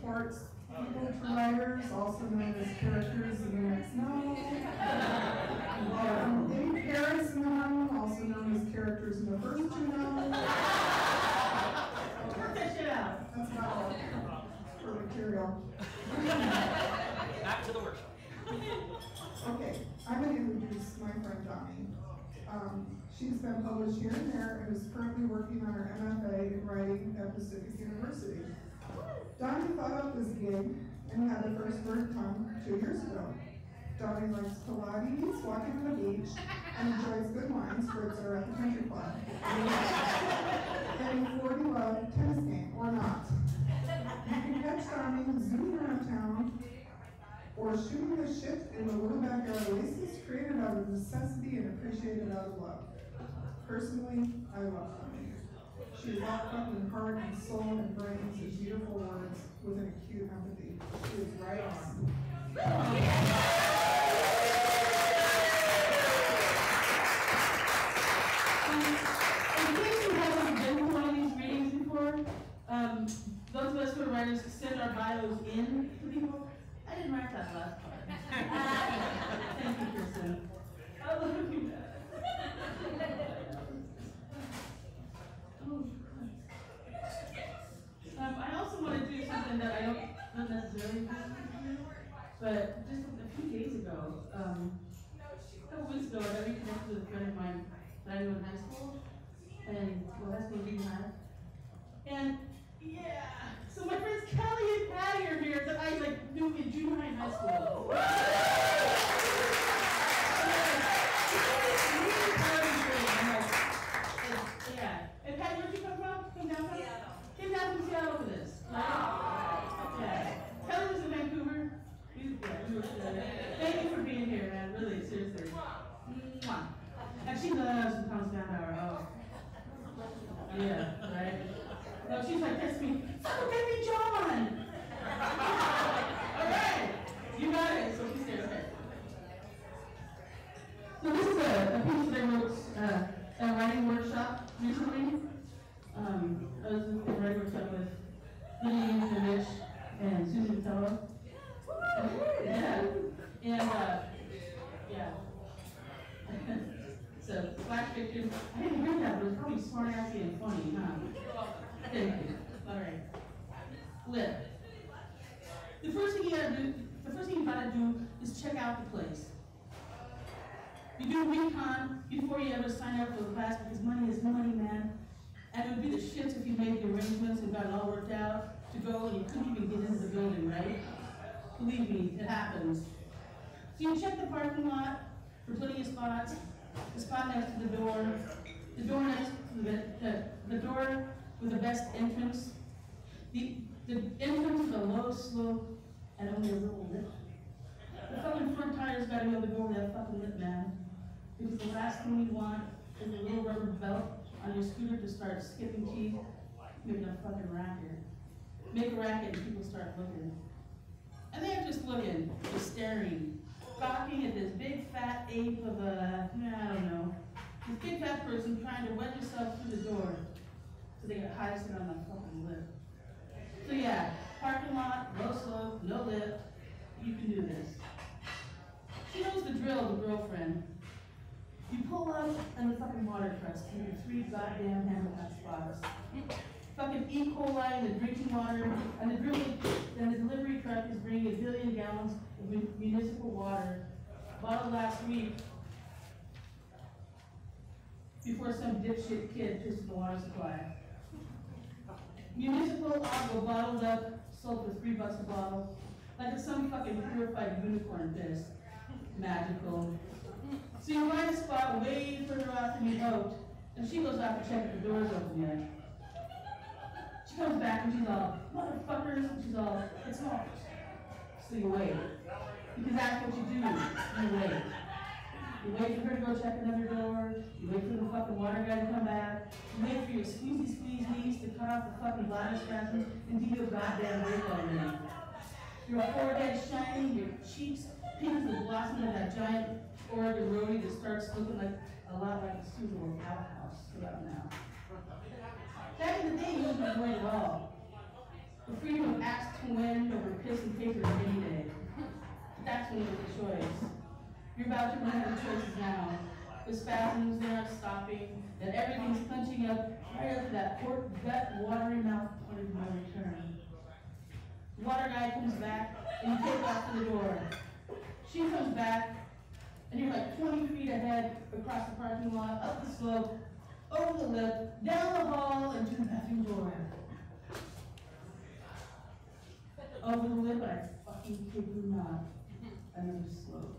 supports people to writers, also known as characters in the next novel. Um, in the room, also known as characters in the first two novels. Work that shit out. That's about all for material. Back to the workshop. Okay, I'm gonna introduce my friend Domi. Um, she's been published here and there and is currently working on her MFA in writing at Pacific University. Domi thought up this gig and had the first bird come two years ago. Domi likes Pilates, walking on the beach, and enjoys good wine spirits are at the country club. And 40 love tennis game, or not. You can catch Domi zooming around town or shooting the shit in the little backyard oasis created out of necessity and appreciated out of love. Personally, I love her. She is all fucking heart and soul and brains and beautiful words with an acute empathy. She is right on. In case you haven't been one of these readings before, um, those of us who are writers send our bios in to people. I didn't write that last part. Thank you, Kristen. I love you. Oh, Christ. Um, I also want to do something that I don't, necessarily do, but just a few days ago, um, a couple weeks ago, I reconnected with a friend of mine that I knew in high school, and, well, high school junior high. And, yeah, so my friends Kelly and Patty are here that I like knew in junior high and high school. Really proud of you, I'm like, and- Yeah, and Patty, where'd you come from? Come down from? Seattle. Came down from Seattle for this, right? Yeah. Kelly was in Vancouver. We- yeah, we were together. Thank you for being here, man, really, seriously. Mwah. And she loves the Thomas Down Hour, oh. Yeah, right? Like, that's me. Fucking me John! Alright, you got it, so she's there, okay. So this is a, a piece that I wrote, uh, at a writing workshop recently. Um, I was in a writing workshop with Lillian Finish and Susan Tello. Yeah, and, uh, yeah. so, flash fiction, I didn't hear that, but it's probably smart assy and funny, huh? Thank you, all right. Lip. The first thing you gotta do, the first thing you gotta do is check out the place. You do a recon before you ever sign up for the class because money is money, man. And it would be the shits if you made the arrangements and got it all worked out to go and you couldn't even get into the building, right? Believe me, it happens. So you check the parking lot for plenty of spots, the spot next to the door, the door next to the, the, the door with the best entrance, the, the entrance with a low slope and only a little lip. The fucking front tires gotta be able to go over that fucking lip, man. Because the last thing you want is a little rubber belt on your scooter to start skipping teeth, making a fucking racket. Make a racket and people start looking. And they're just looking, just staring, gawking at this big fat ape of a, I don't know, this big fat person trying to wedge yourself through the door. So they got sit on that fucking lip. So yeah, parking lot, low slope, no lift, you can do this. She knows the drill, the girlfriend. You pull up and the fucking water trucks take your three goddamn hammerhead spots. Fucking E. coli in the drinking water, and the drilling, and the delivery truck is bringing a billion gallons of municipal water bottled last week before some dipshit kid pissed in the water supply. Municipal agua bottled up, sold for three bucks a bottle, like it's some fucking purified unicorn piss. Magical. So you find a spot way further off than you hoped, and she goes off to check if the door's open yet. She comes back and she's all, motherfuckers, and she's all, it's locked. So you wait. Because that's what you do, you wait. You wait for her to go check another door. You wait for the fucking water guy to come back. You wait for your squeezy knees to cut off the fucking bladder straps and do your goddamn work on me. Your forehead shining, your cheeks pink with blossom of that giant Oregon roadie that starts looking like a lot like a Super Bowl outhouse about now. Back in the day, you wouldn't complain at all. The freedom of acts to win over piss and paper any day. That's when it was a choice to run of choices now. The spasms, they're not stopping, and everything's punching up right up to that port, gut, watery mouth point of no return. The water guy comes back, and you take off to the door. She comes back, and you're like twenty feet ahead, across the parking lot, up the slope, over the lip, down the hall, and to the bathroom door. Over the lip, I fucking you not, another slope.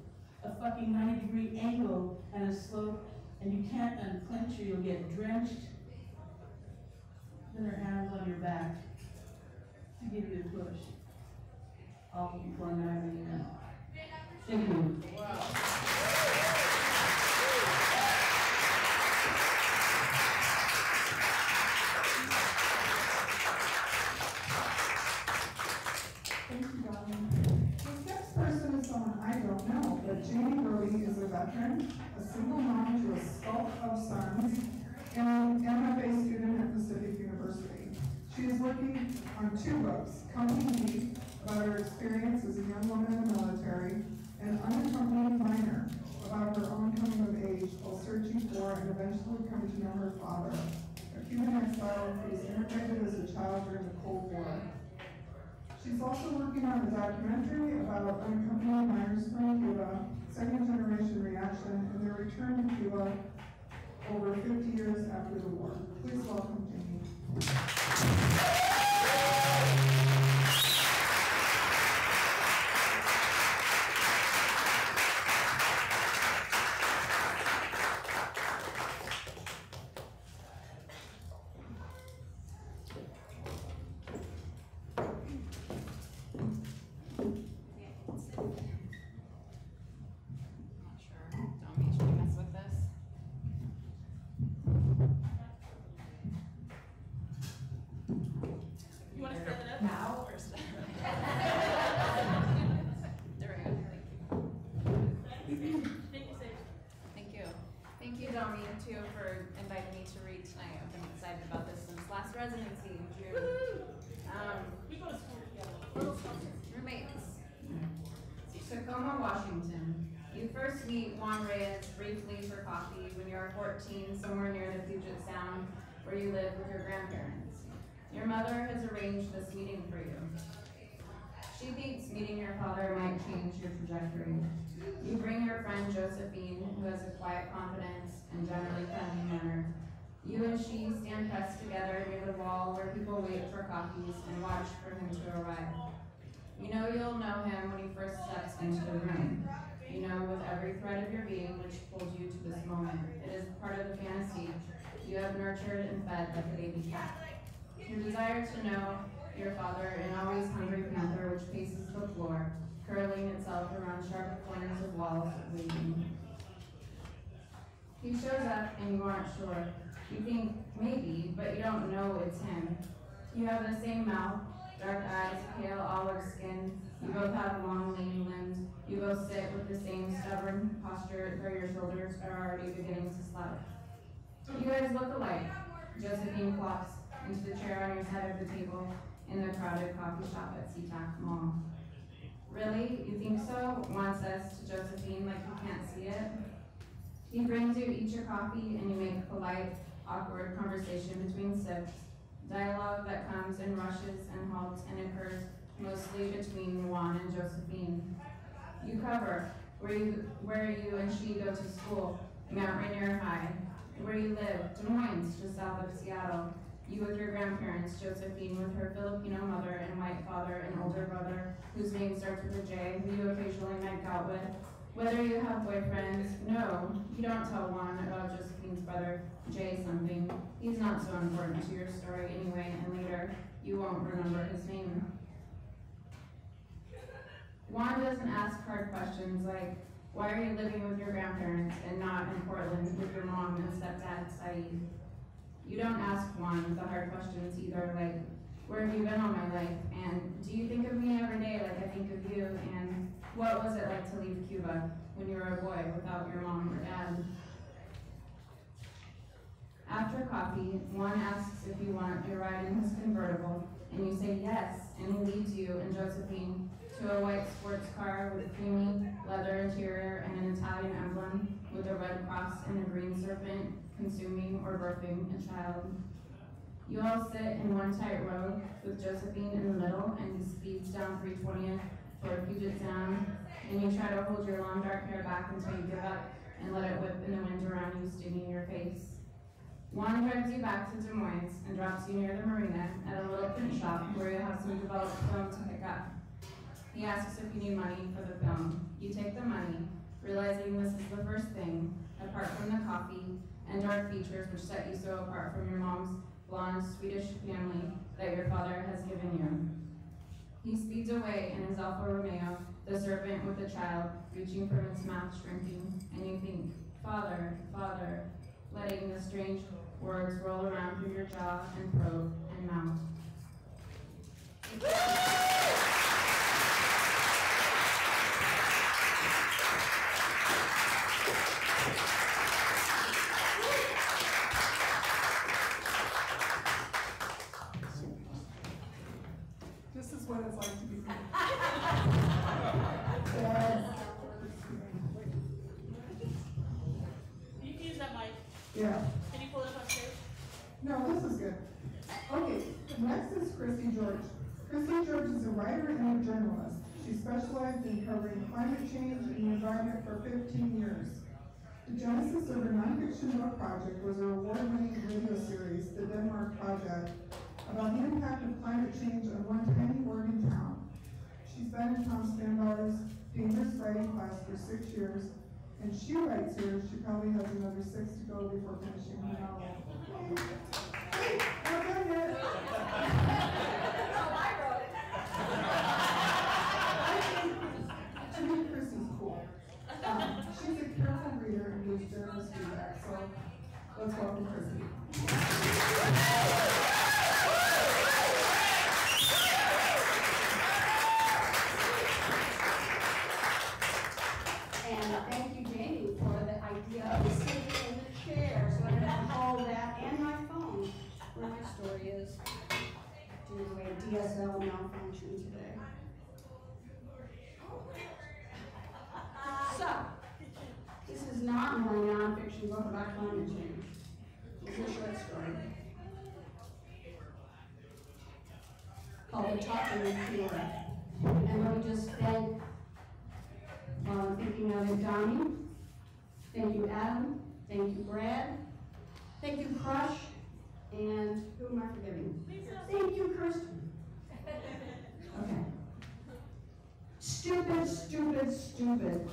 A fucking ninety degree angle and a slope, and you can't unclench or you'll get drenched. Then her hands on your back to give you a push. All before nine AM. Thank you. Thank you, Donna. This next person is someone I don't know, but Jamie Broady is a veteran, a single mom to a sculpt of sons, and an MFA student at Pacific University. She is working on two books, Company D, about her experience as a young woman in the military, and Unaccompanied Minor, about her own coming of age while searching for and eventually coming to know her father, a Cuban exile who was immigrated as a child during the Cold War. She's also working on a documentary about unaccompanied minors from Cuba, second generation reaction, and their return to Cuba over fifty years after the war. Please welcome Jamie. 14, somewhere near the Puget Sound, where you live with your grandparents. Your mother has arranged this meeting for you. She thinks meeting your father might change your trajectory. You bring your friend Josephine, who has a quiet confidence and generally friendly manner. You and she stand pressed together near the wall where people wait for coffees and watch for him to arrive. You know you'll know him when he first steps into the room. You know with every thread of your being which pulls you to this moment. It is part of the fantasy you have nurtured and fed like a baby cat. Your desire to know your father, an always hungry panther which paces the floor, curling itself around sharp corners of walls, waiting. He shows up and you aren't sure. You think maybe, but you don't know it's him. You have the same mouth, dark eyes, pale olive skin. You both have long, lean limbs. You both sit with the same stubborn posture, though your shoulders are already beginning to slouch. You guys look alike. Josephine flops into the chair on your side of the table in the crowded coffee shop at SeaTac Mall. Really? You think so? Juan says to Josephine like you can't see it. He brings you each your coffee and you make polite, awkward conversation between sips. Dialogue that comes in rushes and halts and occurs mostly between Juan and Josephine. You cover where you where you and she go to school, Mount Rainier High. Where you live, Des Moines, just south of Seattle. You with your grandparents, Josephine with her Filipino mother and white father and older brother, whose name starts with a J, who you occasionally make out with. Whether you have boyfriends, no, you don't tell Juan about Josephine's brother, Jay something. He's not so important to your story anyway, and later, you won't remember his name. Juan doesn't ask hard questions like, why are you living with your grandparents and not in Portland with your mom and stepdad Saeed? You don't ask Juan the hard questions either, like, where have you been all my life? And do you think of me every day like I think of you? And what was it like to leave Cuba when you were a boy without your mom or dad? After coffee, Juan asks if you want a ride in his convertible, and you say yes, and he leads you and Josephine to a white sports car with a creamy leather interior and an Italian emblem with a red cross and a green serpent consuming or birthing a child. You all sit in one tight row with Josephine in the middle and he speeds down 320th toward Puget Sound and you try to hold your long dark hair back until you give up and let it whip in the wind around you, stinging your face. Juan drives you back to Des Moines and drops you near the marina at a little print shop where you'll have some developed film to pick up. He asks if you need money for the film. You take the money, realizing this is the first thing, apart from the coffee and dark features which set you so apart from your mom's blonde Swedish family that your father has given you. He speeds away in his Alfa Romeo, the serpent with the child reaching from its mouth shrinking, and you think, Father, Father, letting the strange words roll around through your jaw and throat and mouth. This is what it's like to be me. Yes. You can use that mic. Yeah, Can you pull it up on stage? no, this is good. Okay, next is Christy George. Christy George is a writer and a journalist. She specialized in covering climate change and the for fifteen years. The genesis of her nonfiction book project was her award-winning radio series, The Denmark Project, about the impact of climate change on one tiny Oregon town. She's been in Tom Spanbauer's dangerous writing class for six years, and she writes here she probably has another six to go before finishing her novel. Hey, not done yet. I think, to me, Chrissy's cool. Um, she's a careful reader and gives generous feedback, so let's welcome Chrissy. Called The Fiora. And let me just thank um, I'm thinking of it, Domi. Thank you, Adam. Thank you, Brad. Thank you, Crush. And who am I forgetting? Thank you, Kirsten. Okay. Stupid, stupid, stupid.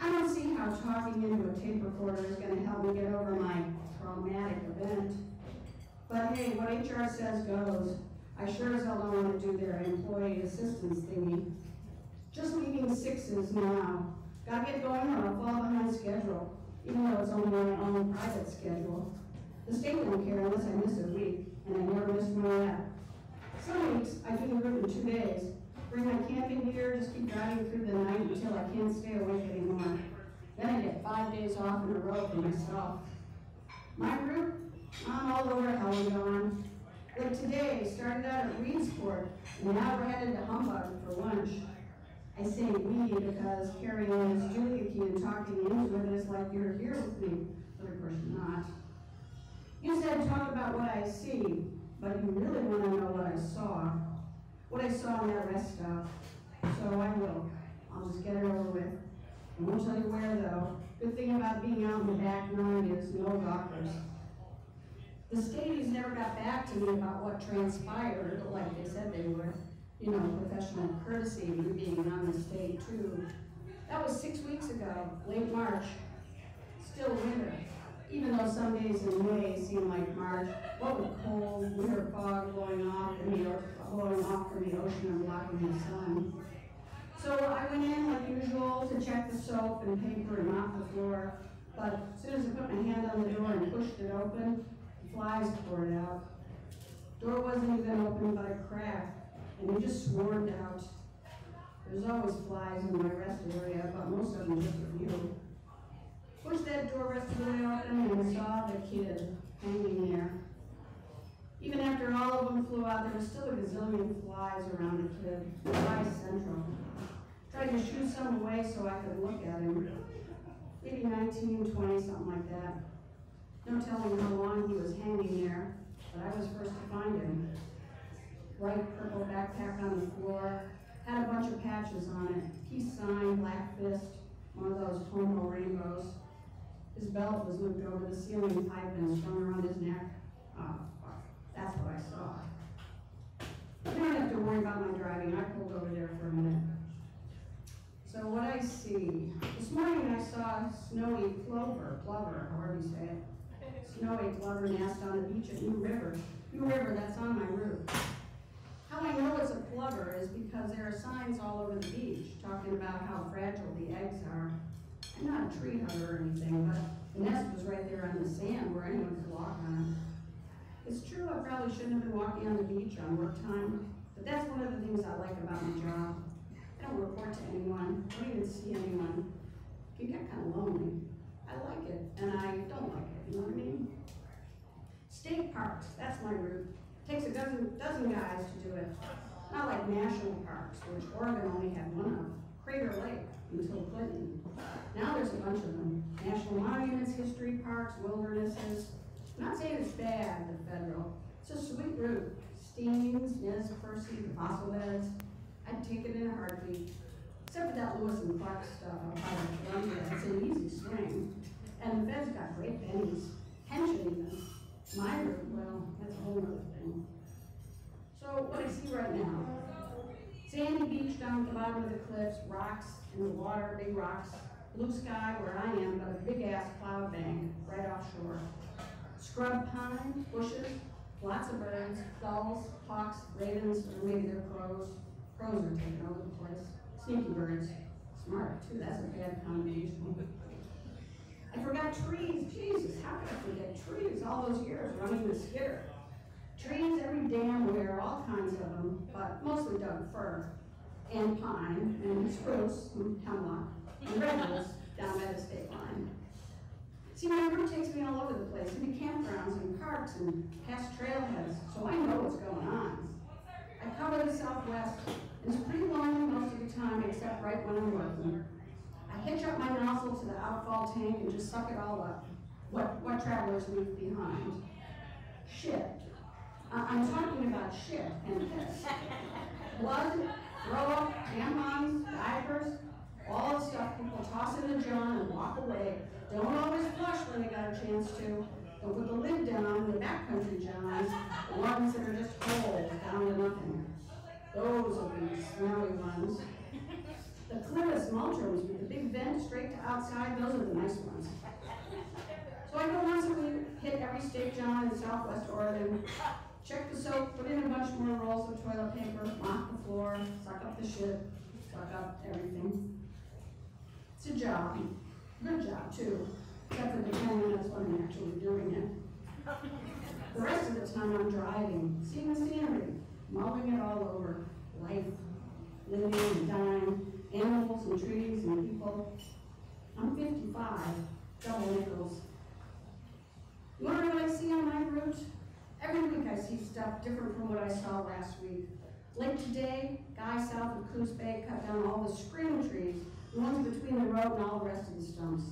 I don't see how talking into a tape recorder is gonna help me get over my traumatic event. But hey, what HR says goes. I sure as hell don't wanna do their employee assistance thingy. Just leaving sixes now. Gotta get going or I'll fall behind schedule, even though it's only my own private schedule. The state won't care unless I miss a week, and I never missed one yet. Some weeks, I do the route in two days, bring my camping gear, just keep driving through the night until I can't stay awake anymore. Then I get five days off in a row for myself. My group, I'm all over how I'm going. Like today, started out at Reedsport, and now we're headed to Humbug for lunch. I say we because carrying as Julia key and talking into it is like you're here with me, but of course you're not. You said talk about what I see, but you really want to know what I saw. What I saw in that rest stop. So I will. I'll just get it over with. I won't tell you where though. Good thing about being out in the back nine is no doctors. The Stadies never got back to me about what transpired, like they said they would you know, professional courtesy being on the state too. That was six weeks ago, late March, still winter. Even though some days in May seem like March, what with cold, winter fog blowing off from the, blowing off from the ocean and blocking the sun. So I went in like usual to check the soap and paper and mop the floor, but as soon as I put my hand on the door and pushed it open, flies poured out. Door wasn't even open by a crack and they just swarmed out. There's always flies in my rest area, but most of them just a few. Pushed that door rest way open and saw the kid hanging there. Even after all of them flew out, there was still a gazillion flies around the kid, fly central. Tried to shoo some away so I could look at him. Maybe 19, 20, something like that. No telling how long he was hanging there, but I was first to find him. Bright purple backpack on the floor, had a bunch of patches on it, peace sign, black fist, one of those homo rainbows. His belt was looped over the ceiling pipe and strung around his neck. Oh, fuck, that's what I saw. You don't have to worry about my driving, I pulled over there for a minute. So what I see, this morning I saw snowy plover, plover, however you say it. Snowy plover nest on the beach at New River. New River, that's on my route. How I know it's a plover is because there are signs all over the beach talking about how fragile the eggs are. I'm not a tree hugger or anything, but the nest was right there on the sand where anyone could walk on it. It's true, I probably shouldn't have been walking on the beach on work time, but that's one of the things I like about my job. I don't report to anyone, I don't even see anyone. It can get kind of lonely. I like it, and I don't like it, you know what I mean? State parks, that's my route. Takes a dozen, dozen guys to do it. Not like national parks, which Oregon only had one of, Crater Lake until Clinton. Now there's a bunch of them. National monuments, history parks, wildernesses. I'm not saying it's bad, the federal. It's a sweet route. Steams, Nez Perce, the fossil beds. I'd take it in a heartbeat. Except for that Lewis and Clark stuff out by Columbia. It's an easy swing. And the feds got great pennies. Pension even. My group, well, that's a whole other thing. So what I see right now, sandy beach down at the bottom of the cliffs, rocks in the water, big rocks, blue sky where I am, but a big ass cloud bank right offshore. Scrub pine, bushes, lots of birds, gulls, hawks, ravens, or maybe they're crows. Crows are taking over the place. Sneaky birds, smart too, that's a bad combination. I forgot trees, Jesus, how could I forget trees all those years running the skidder? Trees every damn where, all kinds of them, but mostly Doug fir, and pine, and spruce, and hemlock, and redwoods down by the state line. See, my route takes me all over the place, into campgrounds and parks and past trailheads, so I know what's going on. I cover the southwest, and it's pretty lonely most of the time, except right when I'm working. Up my nozzle to the outfall tank and just suck it all up, what, what travelers leave behind. Shit. I- I'm talking about shit and piss. Blood, throw up, tampons, diapers, all the stuff people toss in the jar and walk away. Don't always flush when they got a chance to. Don't put the lid down, the backcountry johns, the ones that are just holes down to nothing. Those will be smelly ones. The Clivus Multrums with the big vent straight to outside, those are the nice ones. So I go once week, hit every state john in southwest Oregon, check the soap, put in a bunch more rolls of toilet paper, mop the floor, suck up the shit, suck up everything. It's a job, good job too, except for the ten minutes when I'm actually doing it. The rest of the time I'm driving, seeing the scenery, mulling it all over, life, living and dying, animals and trees and people. I'm fifty-five, double nickels. You wanna know what I see on my route? Every week I see stuff different from what I saw last week. Like today, guy south of Coos Bay cut down all the screen trees, the ones between the road and all the rest of the stumps.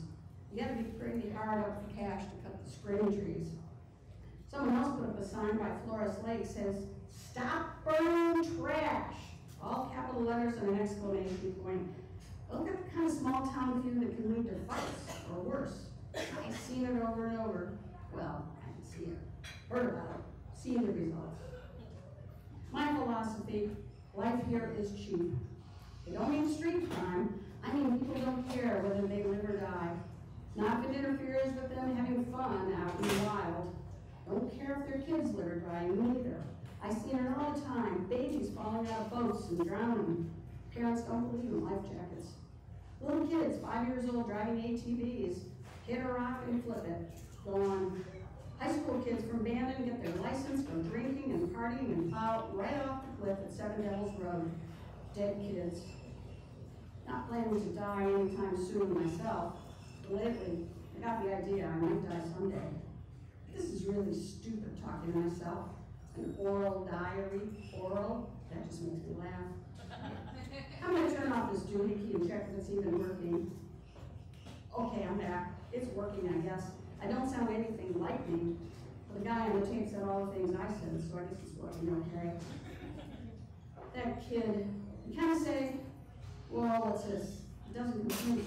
You gotta be pretty hard up for cash to cut the screen trees. Someone else put up a sign by Floras Lake says, stop burning trash. All capital letters and an exclamation point. Look at the kind of small town view that can lead to fights or worse. I've seen it over and over. Well, I didn't see it, heard about it, seen the results. My philosophy, life here is cheap. I don't mean street crime, I mean people don't care whether they live or die. Not if it interferes with them having fun out in the wild. Don't care if their kids live or die, me neither. I see it all the time, babies falling out of boats and drowning. Parents don't believe in life jackets. Little kids, five years old, driving ATVs, hit a rock and flip it, go on. High school kids from Bandon get their license from drinking and partying and plow right off the cliff at Seven Devils Road. Dead kids. Not planning to die anytime soon myself. Lately, I got the idea I might die someday. This is really stupid talking to myself. An oral diary, oral, that just makes me laugh. I'm gonna turn off this doohickey and check if it's even working. Okay, I'm back, it's working, I guess. I don't sound anything like me. The guy on the tape said all the things I said, so I guess it's working okay. That kid, you kinda say, well, what's this? It doesn't compute.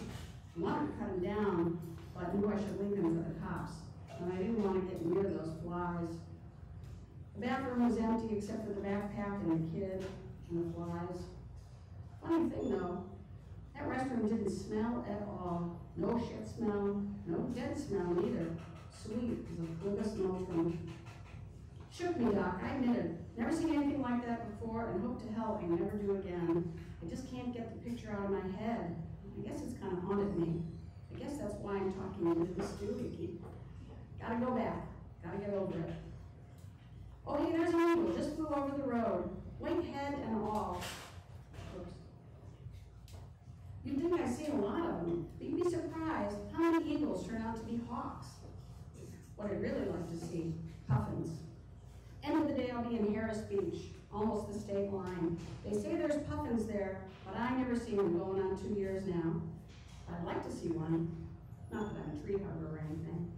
I wanted to cut him down, but knew I should leave him for the cops. And I didn't wanna get near those flies. The bathroom was empty except for the backpack and the kid and the flies. Funny thing though, that restroom didn't smell at all. No shit smell, no dead smell either. Sweet as a biggest from. Shook me, Doc, I admit it. Never seen anything like that before and hope to hell I never do again. I just can't get the picture out of my head. I guess it's kind of haunted me. I guess that's why I'm talking into this doohickey. Gotta go back, gotta get over it. Oh, hey, there's an eagle, just flew over the road, white head and all. You'd think I'd seen a lot of them, but you'd be surprised how many eagles turn out to be hawks. What I'd really like to see, puffins. End of the day, I'll be in Harris Beach, almost the state line. They say there's puffins there, but I never seen them going on two years now. I'd like to see one, not that I'm a tree hugger or anything.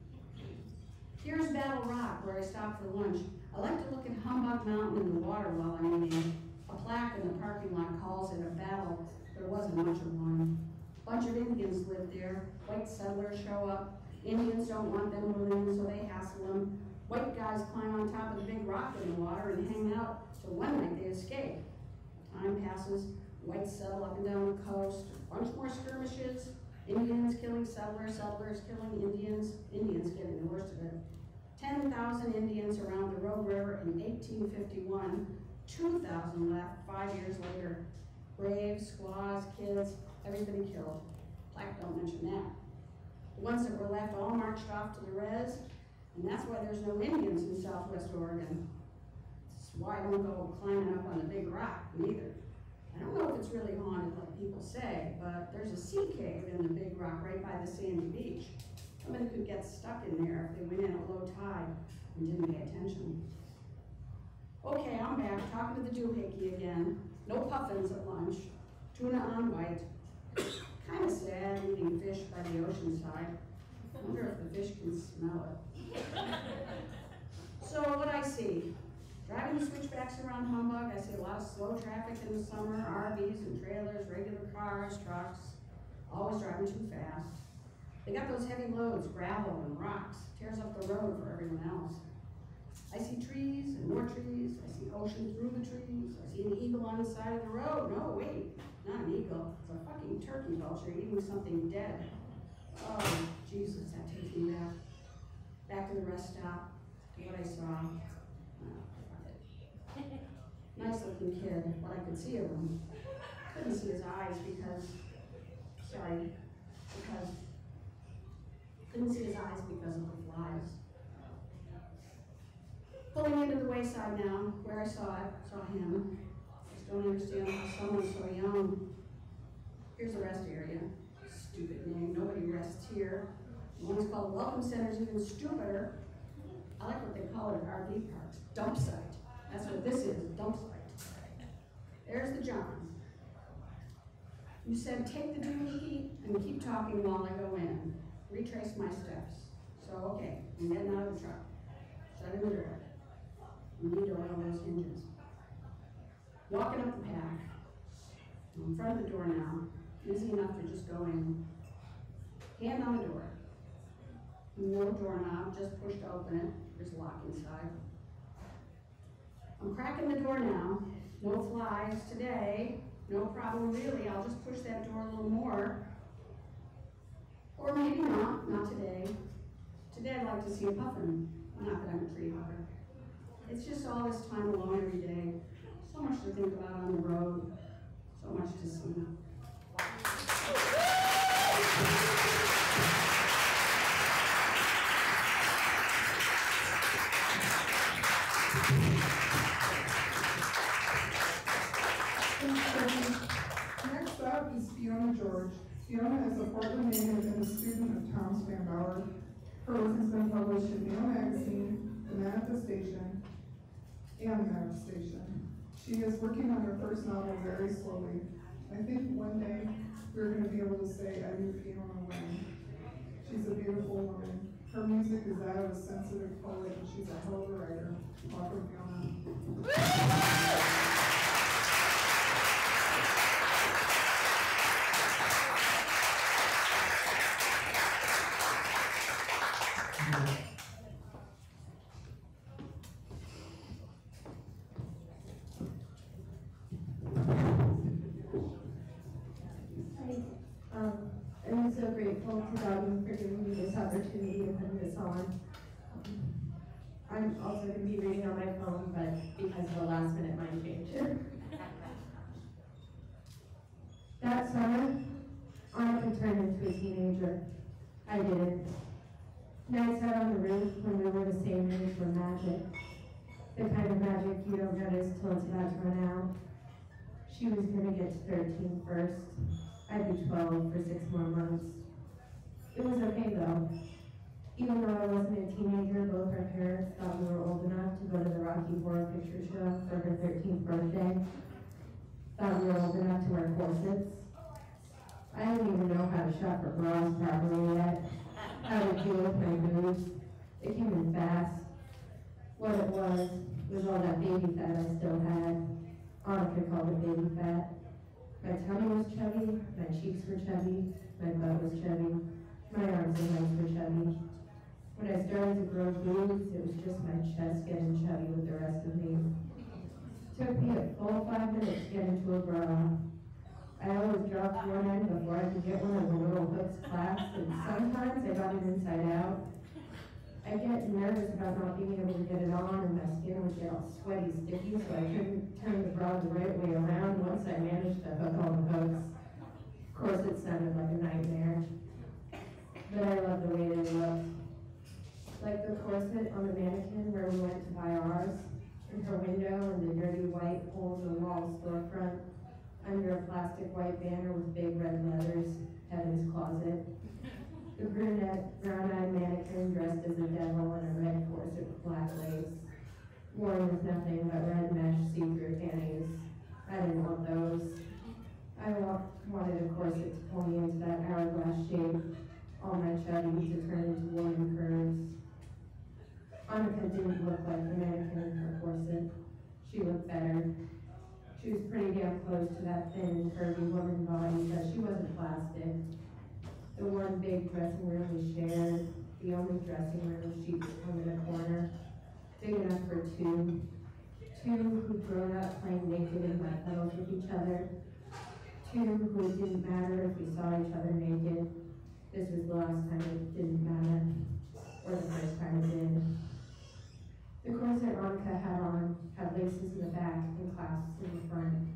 Here's Battle Rock, where I stopped for lunch. I like to look at Humbug Mountain in the water while I'm eating. A plaque in the parking lot calls it a battle. There wasn't much of one. A Bunch of Indians live there. White settlers show up. Indians don't want them moving, so they hassle them. White guys climb on top of the big rock in the water and hang out till one night they escape. Time passes. Whites settle up and down the coast. A Bunch more skirmishes. Indians killing settlers, settlers killing Indians, Indians getting the worst of it. 10,000 Indians around the Rogue River in 1851, 2,000 left five years later. Braves, squaws, kids, everybody killed. Black don't mention that. The ones that were left all marched off to the res, and that's why there's no Indians in southwest Oregon. That's why I don't go climbing up on the big rock either. I don't know if it's really haunted like people say, but there's a sea cave in the big rock right by the sandy beach. Somebody could get stuck in there if they went in at low tide and didn't pay attention. Okay, I'm back, talking to the doohickey again. No puffins at lunch, tuna on white. Kinda sad eating fish by the ocean side. Wonder if the fish can smell it. So what I see, driving the switchbacks around Humbug, I see a lot of slow traffic in the summer, RVs and trailers, regular cars, trucks, always driving too fast. They got those heavy loads, gravel and rocks, tears up the road for everyone else. I see trees and more trees, I see ocean through the trees, I see an eagle on the side of the road, no, wait, not an eagle, it's a fucking turkey vulture eating something dead. Oh, Jesus, that takes me back, back to the rest stop, to what I saw. Oh. Nice looking kid, what I could see of him, couldn't see his eyes because, sorry, because couldn't see his eyes because of the flies. Pulling into the wayside now, where I saw it, saw him. Just don't understand how someone so young. Here's the rest area. Stupid name, nobody rests here. The one's called Welcome Center's even stupider. I like what they call it at RV parks, dump site. That's what this is, dump site. There's the John. You said take the doohickey and keep talking while I go in retrace my steps. So, okay, I'm getting out of the truck. Shutting the door. You need to oil those hinges. Walking up the path. I'm in front of the door now. Easy enough to just go in. Hand on the door. No doorknob, just push to open it. There's a lock inside. I'm cracking the door now. No flies today. No problem really. I'll just push that door a little more. Or maybe not, not today. Today I'd like to see a puffin, not that I'm a tree hugger. It's just all this time alone every day. So much to think about on the road, so much to see. Manifestation, and manifestation. She is working on her first novel very slowly. I think one day we're gonna be able to say, I knew Fiona when. She's a beautiful woman. Her music is that of a sensitive poet, and she's a hell of a writer. Welcome, Fiona. This on. Um, I'm also gonna be reading on my phone, but because of the last minute mind change. That summer, Annika turned into a teenager. I didn't. Nights out on the roof when we were the same age were magic. The kind of magic you don't notice till it's about to run out. She was gonna get to 13 first. I'd be twelve for six more months. It was okay though. Even though I wasn't a teenager, both our parents thought we were old enough to go to the Rocky Horror Picture Show for her thirteenth birthday. Thought we were old enough to wear corsets. I didn't even know how to shop for bras properly yet. How to deal with my boobs. It came in fast. What it was, was all that baby fat I still had. Annika called it baby fat. My tummy was chubby, my cheeks were chubby, my butt was chubby, my arms and legs were chubby. When I started to grow boobs, it was just my chest getting chubby with the rest of me. It Took me a full five minutes to get into a bra. I always dropped one end before I could get one of the little hooks clasped, and sometimes I got it inside out. I get nervous about not being able to get it on, and my skin would get all sweaty, sticky, so I couldn't turn the bra the right way around once I managed to hook all the hooks. Of course, it sounded like a nightmare, but I love the way they looked. Like the corset on the mannequin where we went to buy ours, in her window and the dirty white hole-in-the-wall storefront, under a plastic white banner with big red letters, Heaven's Closet. The brunette, brown-eyed mannequin dressed as a devil in a red corset with black lace, worn with nothing but red mesh see-through panties. I didn't want those. I wa- wanted a corset to pull me into that hourglass shape, all my chubby to turn into woman curves. Annika didn't look like the mannequin in her corset. She looked better. She was pretty damn close to that thin curvy woman body, but she wasn't plastic. The one big dressing room we shared, the only dressing room sheets hung in a corner, big enough for two. Two who'd grown up playing naked in mud puddles with each other. Two who it didn't matter if we saw each other naked. This was the last time it didn't matter, or the first time it did. The corset Annika had on had laces in the back and clasps in the front,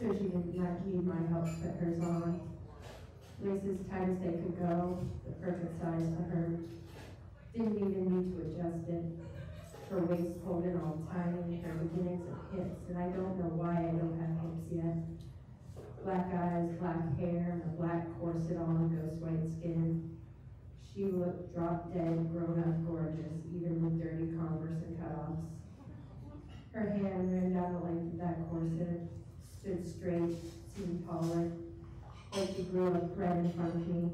so she did not need my help to put hers on. Laces tight as they could go, the perfect size for her. Didn't even need to adjust it. Her waist in all tiny, her beginnings of hips, and I don't know why I don't have hips yet. Black eyes, black hair, and a black corset on, ghost white skin. She looked drop dead, grown up gorgeous, even with dirty Converse and cutoffs. Her hand ran down the length of that corset, stood straight, seemed taller, like she grew up right in front of me.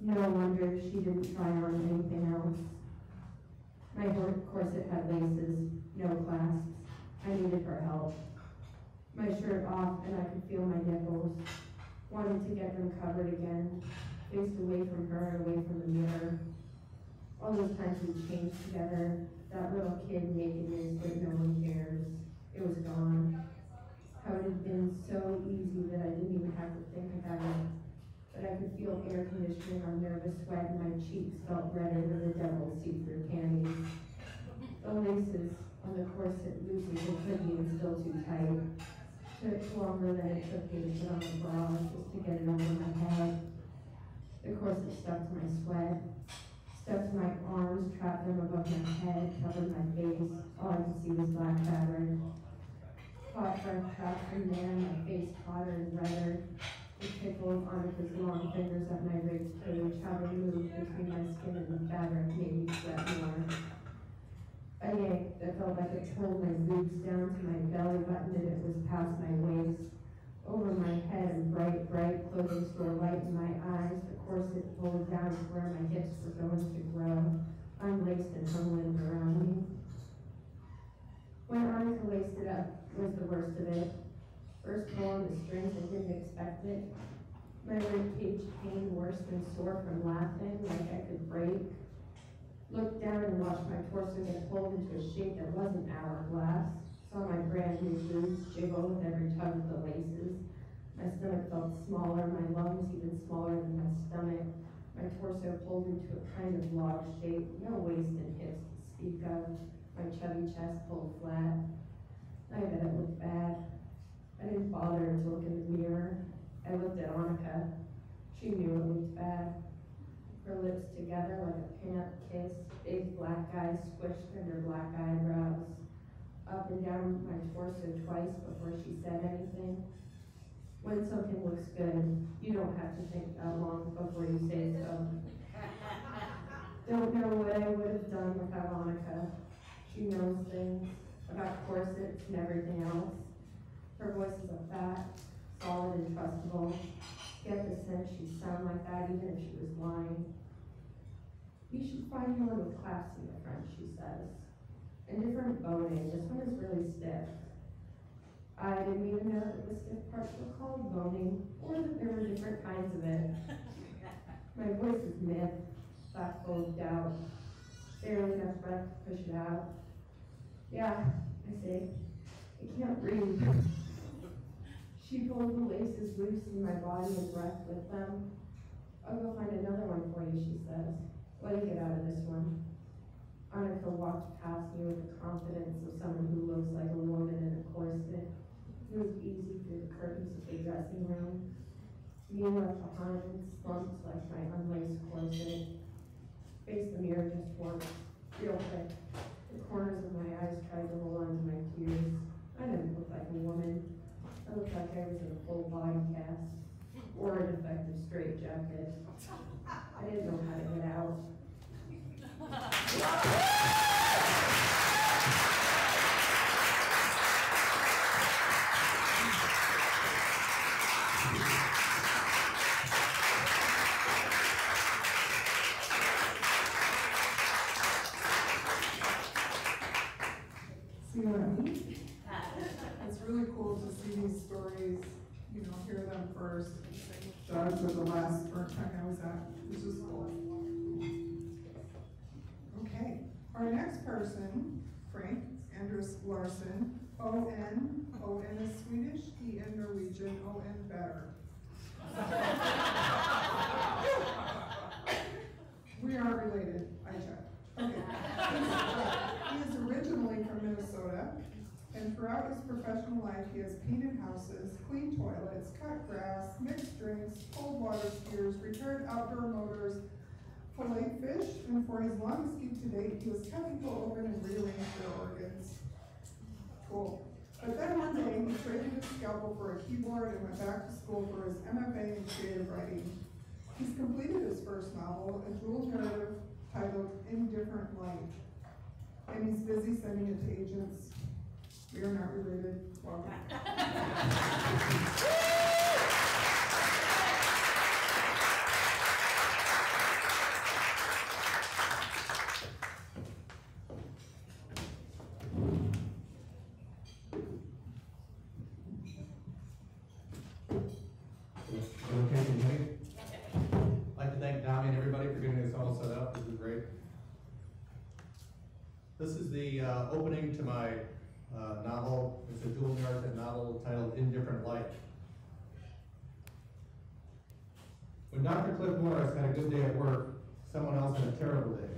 No wonder she didn't try on anything else. My corset had laces, no clasps. I needed her help. My shirt off and I could feel my nipples. Wanted to get them covered again, faced away from her, away from the mirror. All those times we changed together, that little kid nakedness that no one cares, it was gone. How it had been so easy that I didn't even have to think about it. But I could feel air conditioning on nervous sweat and my cheeks felt redder than the devil's see-through panties. The laces on the corset loosened the hoodie and still too tight. Took longer than it took me to put on the bra just to get it over my head. The corset stuck to my sweat, stuck to my arms, trapped them above my head, covered my face. All I could see was black fabric. Hot breath trapped from there, my face hotter and redder. The tickle of Annika's long fingers at my ribs page, how they moved between my skin and the fabric made me sweat more. A yank that felt like it pulled my boobs down to my belly button and it was past my waist. Over my head and bright, bright clothing store light in my eyes, the corset pulled down to where my hips were going to grow, unlaced and hung around me. When Annika laced it up was the worst of it. First pulling the strings, I didn't expect it. My rib cage pain worse than sore from laughing, like I could break. Looked down and watched my torso get pulled into a shape that wasn't hourglass. Saw my brand new boobs jiggle with every tug of the laces. My stomach felt smaller, my lungs even smaller than my stomach. My torso pulled into a kind of log shape, no waist and hips to speak of. My chubby chest pulled flat. I bet it looked bad. I didn't bother to look in the mirror. I looked at Annika. She knew it looked bad. Her lips together like a pin-up kiss, big black eyes squished under black eyebrows. Up and down my torso twice before she said anything. When something looks good, you don't have to think that long before you say so. Don't know what I would have done without Annika. She knows things about corsets and everything else. Her voice is a fact, solid and trustable. Get the sense she'd sound like that even if she was lying. You should find one with claps in the front, she says. And different boning, this one is really stiff. I didn't even know that the stiff parts were called boning, or that there were different kinds of it. My voice is myth, back full of doubt, barely enough breath to push it out. Yeah, I say, I can't breathe. She pulled the laces loose in my body and breath with them. I'll go find another one for you, she says. Let me get out of this one. Annika walked past me with the confidence of someone who looks like a woman in a corset. Moved easy through the curtains of the dressing room. Me left behind, slumped like my unlaced corset. Faced the mirror just once, real quick. The corners of my eyes tried to hold on to my tears. I didn't look like a woman. I looked like I was in a full body cast or a defective straitjacket. I didn't know how to get out. See what I mean? It's really cool to see these stories, you know, hear them first. Judge with the last Burnt Tongue I was at, which is cool. Our next person, Frank Anders Larson, O N, O N is Swedish, E N Norwegian, O N better. We are related, I checked. Okay. Uh, he is originally from Minnesota, and throughout his professional life, he has painted houses, cleaned toilets, cut grass, mixed drinks, cold water skiers, repaired outdoor motors, filleted fish, and for his longest gig to date, he was cut people open and rearranged their organs. Cool. But then one day, he traded his scalpel for a keyboard and went back to school for his MFA in creative writing. He's completed his first novel, a dual narrative titled Indifferent Light. And he's busy sending it to agents. We are not related. Welcome. is the, uh, opening to my, uh, novel, it's a dual narrative novel titled Indifferent Light. When Dr. Cliff Morris had a good day at work, someone else had a terrible day.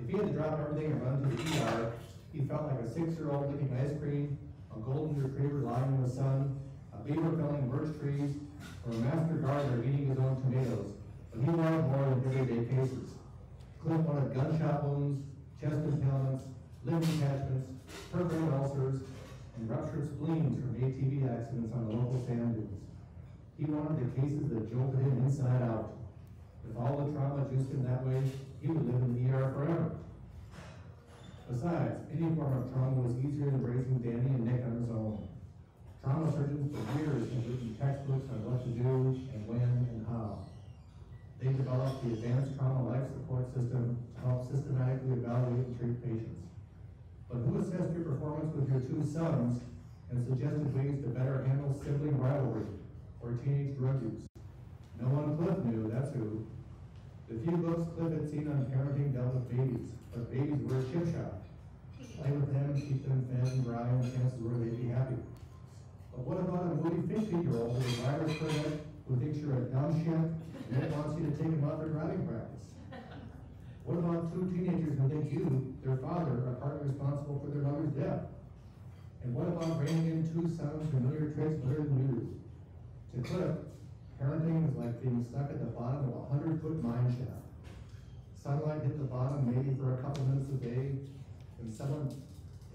If he had to drop everything and run to the ER, he felt like a six-year-old licking ice cream, a golden retriever lying in the sun, a beaver felling birch trees, or a master gardener eating his own tomatoes, but he wanted more than everyday cases. Cliff wanted gunshot wounds, chest impalements, limb detachments, perforated ulcers, and ruptured spleens from ATV accidents on the local sand dunes. He wanted the cases that jolted him inside out. If all the trauma juiced him that way, he would live in the ER forever. Besides, any form of trauma was easier than raising Danny and Nick on his own. Trauma surgeons for years have written textbooks on what to do and when and how. They developed the Advanced Trauma Life Support System to help systematically evaluate and treat patients. But who assessed your performance with your two sons and suggested ways to better handle sibling rivalry or teenage drug use? No one Cliff knew, that's who. The few books Cliff had seen on parenting dealt with babies, but babies were a chip shop. Play with them, keep them fed and dry, and chances were they'd be happy. But what about a moody fifteen-year-old with a permit who thinks you're a dumb shit and wants you to take him out for driving practice? What about two teenagers who think you, their father, are partly responsible for their mother's death? And what about bringing in two know your traits better than you? To Cliff, parenting is like being stuck at the bottom of a hundred-foot mine shaft. Sunlight hit the bottom maybe for a couple minutes a day, and someone,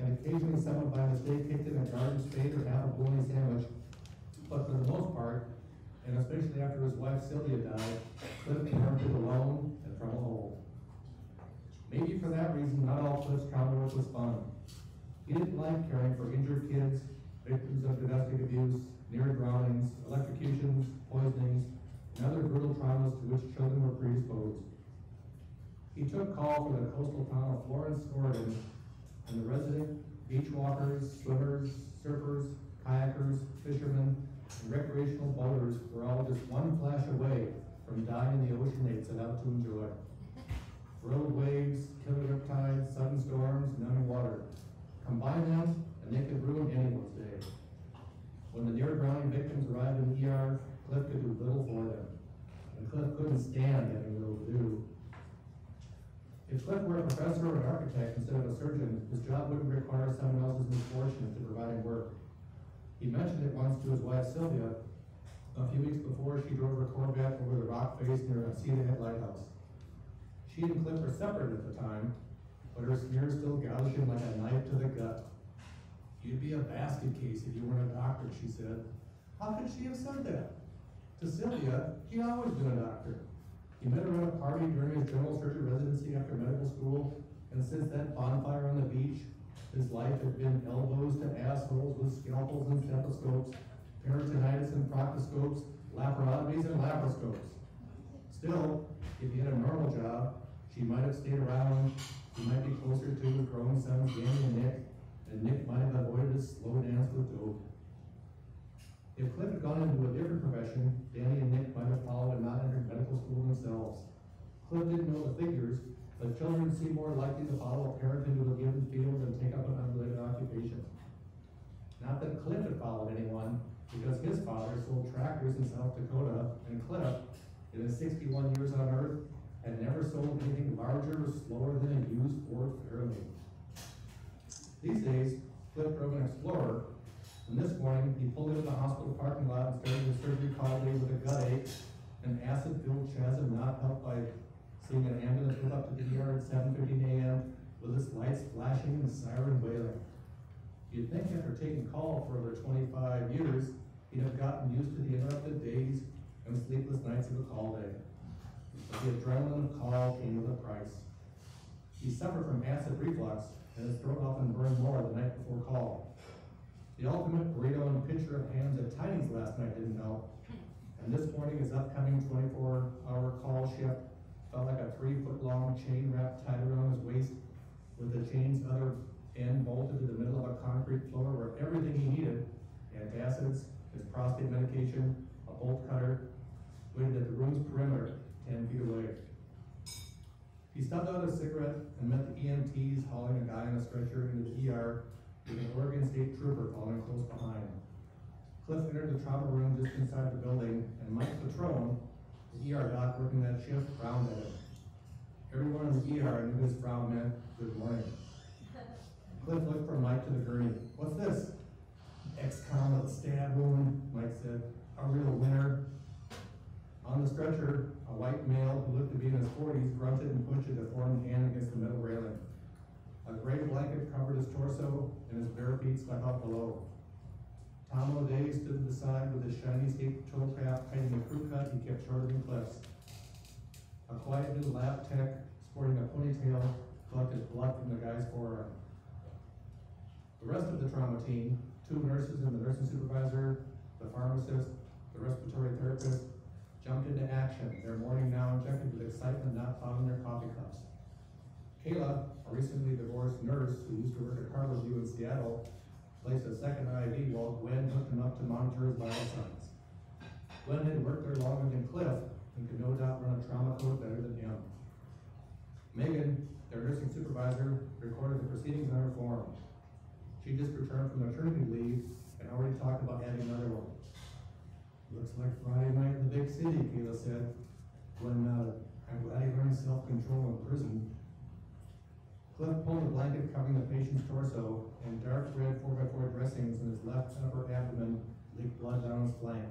and occasionally someone by mistake kicked in a garden spade or half a bologna sandwich. But for the most part, and especially after his wife Sylvia died, Cliff parented alone and from a hole. Maybe for that reason, not all Cliff's work was. He didn't like caring for injured kids, victims of domestic abuse, near drownings, electrocutions, poisonings, and other brutal traumas to which children were predisposed. He took call for the coastal town of Florence, Oregon, and the resident beach walkers, swimmers, surfers, kayakers, fishermen, and recreational boaters were all just one flash away from dying in the ocean they'd set out to enjoy. Road waves, killer riptides, sudden storms, numbing water. Combine them, and they could ruin anyone's day. When the near drowning victims arrived in the ER, Cliff could do little for them. And Cliff couldn't stand having little to do. If Cliff were a professor or an architect instead of a surgeon, his job wouldn't require someone else's misfortune to providing work. He mentioned it once to his wife Sylvia, a few weeks before she drove her Corvette over the rock face near Heceta Head Lighthouse. She and Cliff were separate at the time, but her smear still gouged him like a knife to the gut. You'd be a basket case if you weren't a doctor, she said. How could she have said that? To Sylvia, he'd always been a doctor. He met her at a party during his general surgery residency after medical school, and since that bonfire on the beach, his life had been elbows to assholes with scalpels and stethoscopes, peritonitis and proctoscopes, laparotomies and laparoscopes. Still, if he had a normal job, she might have stayed around, he might be closer to his growing sons, Danny and Nick, and Nick might have avoided his slow dance with dope. If Cliff had gone into a different profession, Danny and Nick might have followed and not entered medical school themselves. Cliff didn't know the figures, but children seem more likely to follow a parent into a given field than take up an unrelated occupation. Not that Cliff had followed anyone, because his father sold tractors in South Dakota, and Cliff, in his sixty-one years on earth, had never sold anything larger or slower than a used Ford Fairlane. These days, Cliff drove an Explorer, and this morning, he pulled into the hospital parking lot and started his surgery call day with a gut ache, an acid-filled chasm not helped by seeing an ambulance pull up to the ER at seven fifteen AM with its lights flashing and siren wailing. You'd think after taking call for over twenty-five years, he'd have gotten used to the interrupted days and sleepless nights of a call day. The adrenaline of call came with a price. He suffered from acid reflux, and his throat often burned more the night before call. The ultimate burrito and pitcher of Hamm's at Tiny's last night didn't help. And this morning, his upcoming twenty-four hour call shift felt like a three-foot-long chain wrapped tight around his waist, with the chain's other end bolted to the middle of a concrete floor where everything he needed, antacids, his prostate medication, a bolt cutter, waited at the room's perimeter, ten feet away. He stubbed out a cigarette and met the EMTs hauling a guy on a stretcher into the ER with an Oregon State Trooper following close behind. Cliff entered the trauma room just inside the building, and Mike Patrone, the ER doc working that shift, frowned at him. Everyone in the ER knew his frown meant good morning. Cliff looked from Mike to the gurney. What's this? Ex-con with a stab wound, Mike said. A real winner. On the stretcher, a white male who looked to be in his forties grunted and pushed a deformed hand against the metal railing. A gray blanket covered his torso, and his bare feet stuck out below. Tom O'Day stood at the side with his shiny state patrol cap hiding a crew cut he kept shorter than Cliff's. A quiet new lab tech, sporting a ponytail, collected blood from the guy's forearm. The rest of the trauma team, two nurses and the nursing supervisor, the pharmacist, the respiratory therapist, jumped into action, their morning now injected with excitement not found in their coffee cups. Kayla, a recently divorced nurse who used to work at Harborview in Seattle, placed a second IV while Gwen hooked him up to monitor his vital signs. Gwen had worked there longer than Cliff and could no doubt run a trauma code better than him. Megan, their nursing supervisor, recorded the proceedings on her form. She just returned from maternity leave and already talked about having another one. Looks like Friday night in the big city, Kayla said. when uh, nodded. I'm glad he learned self-control in prison. Cliff pulled a blanket covering the patient's torso, and dark red four by four dressings in his left upper abdomen leaked blood down his flank.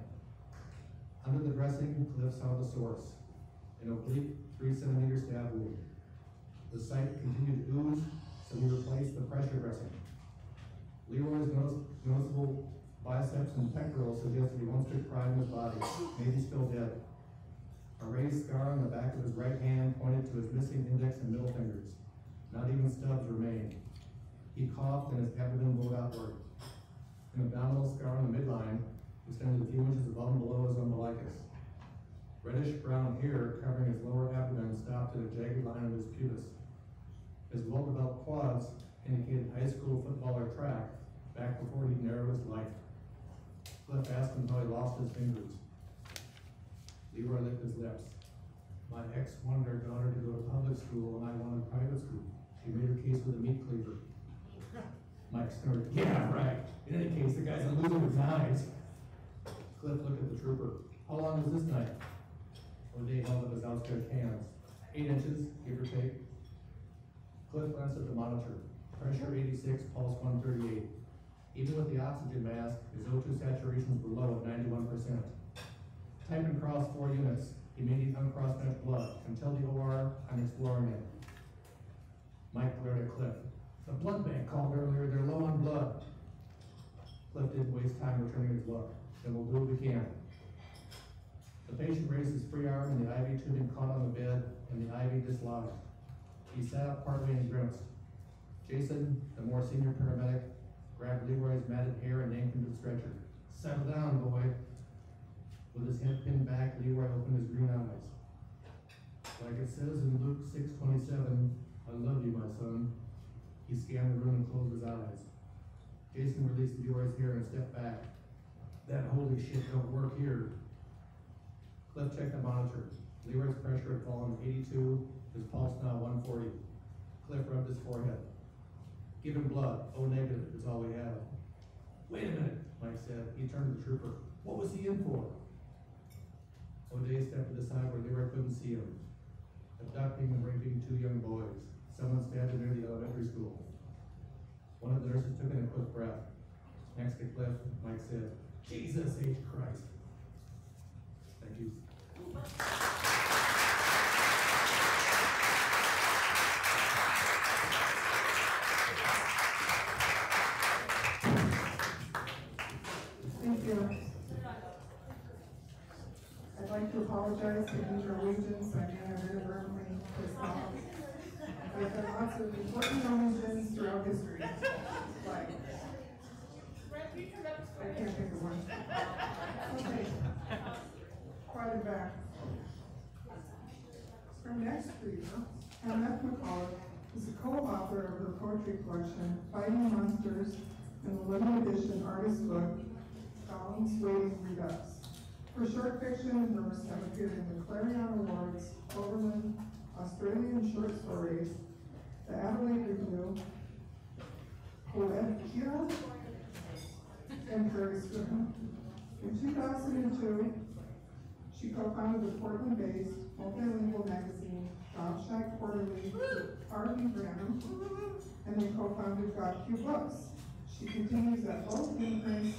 Under the dressing, Cliff saw the source, an oblique three centimeter stab wound. The site continued to ooze, so he replaced the pressure dressing. Leroy's notice- noticeable biceps and pectorals suggested he once took pride in his body, maybe still dead. A raised scar on the back of his right hand pointed to his missing index and middle fingers. Not even stubs remained. He coughed and his abdomen blowed outward. An abdominal scar on the midline extended a few inches above and below his umbilicus. Reddish brown hair covering his lower abdomen stopped at a jagged line of his pubis. His well-developed quads indicated high school football or track back before he narrowed his life. Cliff asked him how he lost his fingers. Leroy licked his lips. My ex wanted her daughter to go to public school and I wanted private school. She made her case with a meat cleaver. Mike snorted, yeah, right. In any case, the guy's a loser with eyes. Cliff looked at the trooper. How long was this knife? O'Day held up his outstretched hands. Eight inches, give or take. Cliff glanced at the monitor. Pressure eighty-six, pulse one thirty-eight. Even with the oxygen mask, his O2 saturations were low at ninety-one percent. Type and cross four units. He may need uncrossed blood. Until the OR, I'm exploring it. Mike glared at Cliff. The blood bank called earlier, they're low on blood. Cliff didn't waste time returning his look. Then we'll do what we can. The patient raised his free arm and the IV tubing caught on the bed and the IV dislodged. He sat up partway and grimaced. Jason, the more senior paramedic, grabbed Leroy's matted hair and yanked him to the stretcher. Settle down, boy. With his head pinned back, Leroy opened his green eyes. Like it says in Luke six twenty-seven, I love you, my son. He scanned the room and closed his eyes. Jason released Leroy's hair and stepped back. That holy shit don't work here. Cliff checked the monitor. Leroy's pressure had fallen to eighty-two, his pulse now one forty. Cliff rubbed his forehead. Give him blood, O negative, is all we have. Wait a minute, Mike said. He turned to the trooper. What was he in for? Oh, O'Day stepped to the side where Leroy couldn't see him. Abducting and raping two young boys. Someone him near the elementary school. One of the nurses took in a quick breath. Next to Cliff, Mike said, Jesus H. Christ. Thank you. Thank you. I'd like to apologize to the Norwegians, I may have inadvertently pissed off. There been lots of important Norwegians throughout history, like, I can't think of one. Okay. Quiet it back. Our next reader, MF McAuliffe, is a co-author of her poetry collection, Fighting Monsters, and the limited edition artist book, Gollum's Waiting Redux. Her short fiction and have appeared in the Clarion Awards, Overland, Australian Short Stories, the Adelaide Review, Poetica, and Prairie Schooner. In two thousand and two, she co-founded the Portland-based multilingual magazine, Gobshite Quarterly, R.V. Branham, and they co-founded God Q Books. She continues at both imprints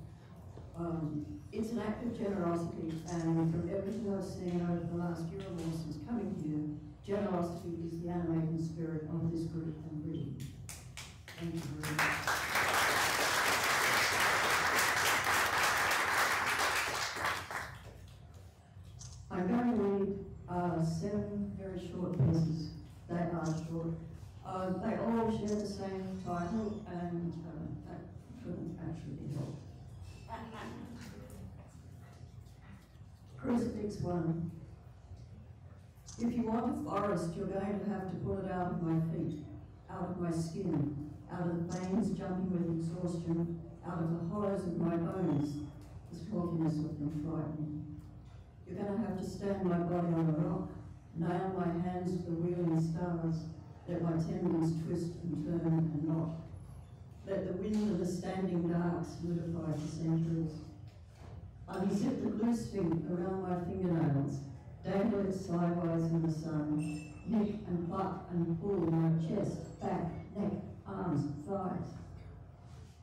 Um, it's an act of generosity, and from everything I've seen over the last year or more since coming here, generosity is the animating spirit of this group and Britain. Thank you very much. I'm going to read uh, seven very short pieces. They are short. Uh, they all share the same title, and uh, that couldn't actually be helped. Crucifix one. If you want a forest, you're going to have to pull it out of my feet, out of my skin, out of the veins jumping with exhaustion, out of the hollows of my bones. This talkiness of them frightened. You're going to have to stand my body on a rock, nail my hands to the wheeling stars, let my tendons twist and turn and knot. Let the wind of the standing dark solidify the centuries. Unzip the glue string around my fingernails, dangle it sideways in the sun, nick and pluck and pull my chest, back, neck, arms, thighs.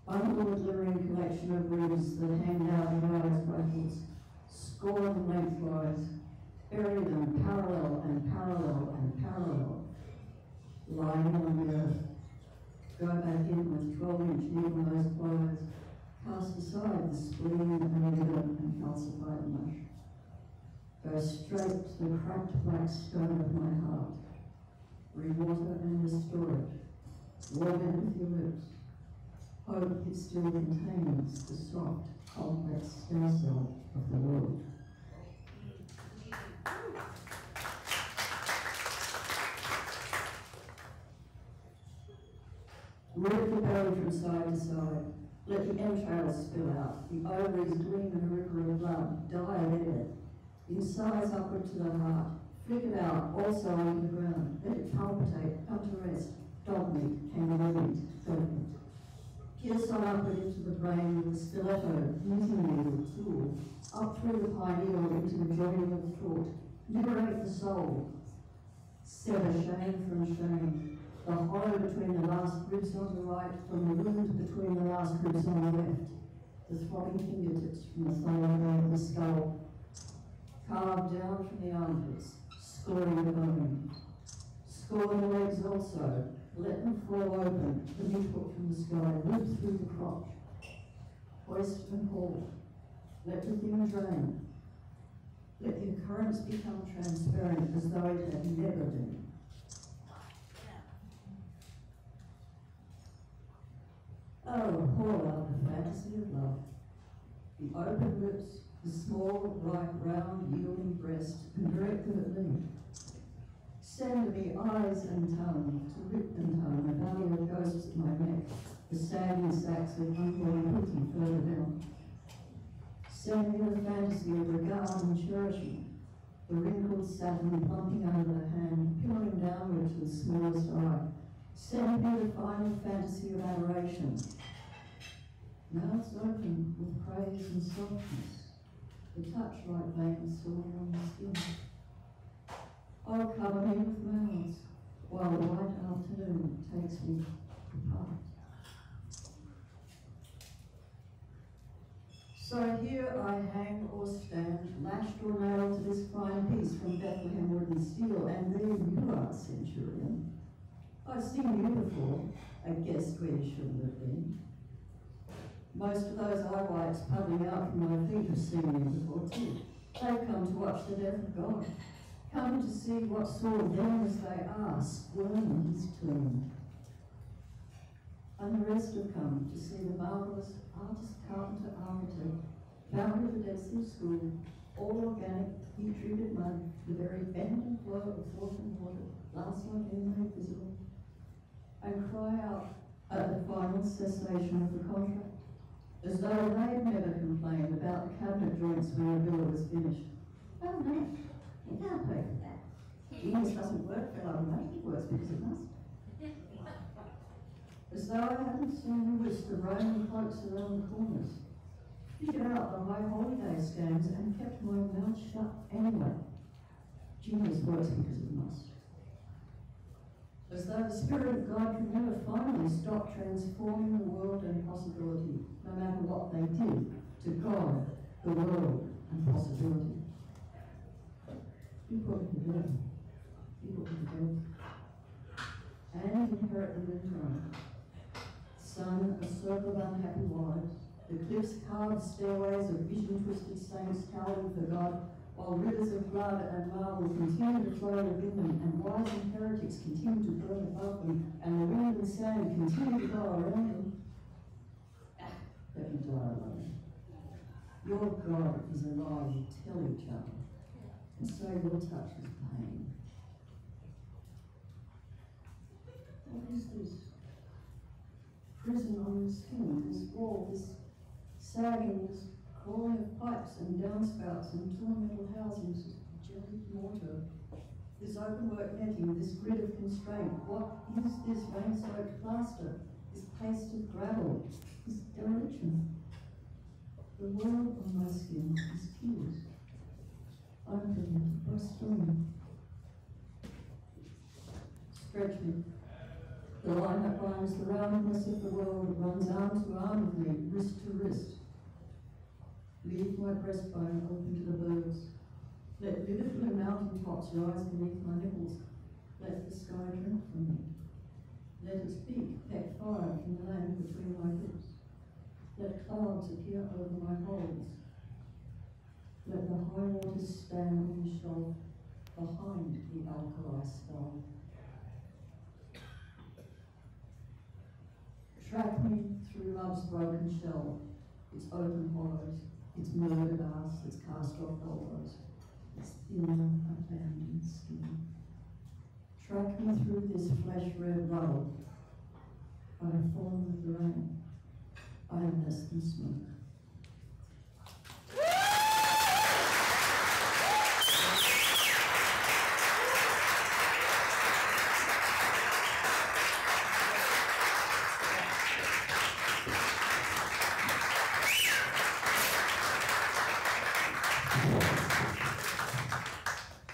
Bundle a glittering collection of ribs that hang down in eyes rifles, score them lengthwise, bury them parallel and parallel and parallel, lying on the earth. Go back in with twelve inch needle nose pliers, cast aside the spleen and liver and calcified mush. Go straight to the cracked black stone of my heart. Rewater and restore it. Warm it with your lips. Hope it still contains the soft, complex stem cell of the world. Move the belly from side to side. Let the entrails spill out. The ovaries gleam in a river of blood. Dive air. Insides upward to the heart. Flick it out, also onto the ground. Let it palpitate, come to rest. Dog meat, kangaroo meat, perfect. Pierce on upward into the brain with a stiletto, knitting needle, tool. Up through the pineal into the joining of the thought. Liberate the soul. Sever shame from shame. The hollow between the last ribs on the right from the wound between the last ribs on the left. The throbbing fingertips from the thigh of the skull. Carved down from the armpits, scoring the bone. Score the legs also. Let them fall open, the midfoot from the sky, loop through the crotch. Hoist and haul. Let the thing drain. Let the occurrence become transparent as though it had never been. Oh, pour out the fantasy of love. The open lips, the small, ripe, round, yielding breast, and direct them at me. Send me eyes and tongue, to lip and tongue, the valley of ghosts my neck, the sagging sacks of unborn pity further down. Send me the fantasy of regard and cherishing, the wrinkled satin plumping under the hand, peeling downward to the smallest eye. Send me the final fantasy of adoration. Mouths open with praise and softness, the touch like veins soaring on the skin. Oh, cover me with mouths, while the white afternoon takes me apart. So here I hang or stand, lashed or nailed to this fine piece from Bethlehem wood and steel, and there you are, centurion. I've seen you before, a guest where you shouldn't have been. Most of those eye whites puddling out from my feet have seen before too. They've come to watch the death of God, come to see what saw them as they are, squirm in his tomb. And the rest have come to see the marvellous artist, carpenter, architect, founder of the Sea School, all organic, heat-treated mud, the very bend and flow of thought and water, last one in anything visible, and cry out at the final cessation of the contract, as though they'd never complained about the cabinet joints when the bill was finished. Oh no, you can't pay for that. Genius doesn't work for love money, it works because it must. As though I hadn't seen the whisk of roaming cloaks around the corners. Figured out the high holiday scams and kept my mouth shut anyway. Genius works because it must. As though the Spirit of God could never finally stop transforming the world and possibility, no matter what they did, to God, the world, and possibility. People can live. People can live. And inherit in turn. Son, a circle of unhappy wives, the cliffs carved stairways of vision twisted saints cowering for God, while rivers of blood and marble continue to flow within them, and wise and heretics continue to burn above them, and the wind and sand continue to blow around them. Let me die alone. Your God is alive, you tell each other, and so your touch is pain. What is this? Prison on the skin, this wall, this sagging, this crawling of pipes and downspouts and torn metal housings, this jelly mortar, this openwork netting, this grid of constraint. What is this rain-soaked plaster, this paste of gravel, this dereliction? The world on my skin is to burst through. Stretch me. The line that binds the roundness of the world runs arm to arm with me, wrist to wrist. Leave my breastbone open to the birds. Let blue mountain tops rise beneath my nipples. Let the sky drink from me. Let its beak peck fire from the land between my hips. Let clouds appear over my holes. Let the high waters stand on the shelf behind the alkali skull. Track me through love's broken shell, its open hollows, its murdered ass, its cast off elbows, its thin, abandoned skin. Track me through this flesh red rubble. I have fallen with the rain. I am less than smoke.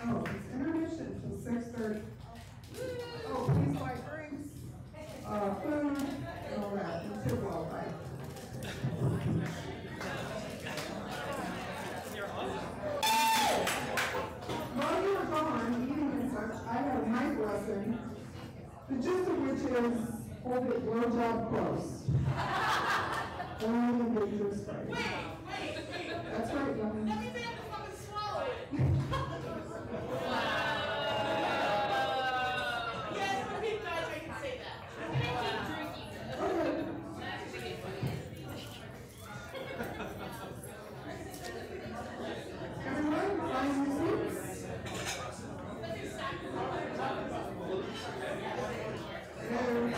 Oh, it's intermission till six thirty. Oh, please buy drinks, uh, food, and all that, and tip well, right? While you were gone, eating and such, I had a night lesson, the gist of which is, hold it blowjob close. Only dangerous space. That's right, young. That means I have to fucking swallow it. Yes, when he dies, I can say that. I'm gonna keep drinking. Okay. Everyone, find your seats. And-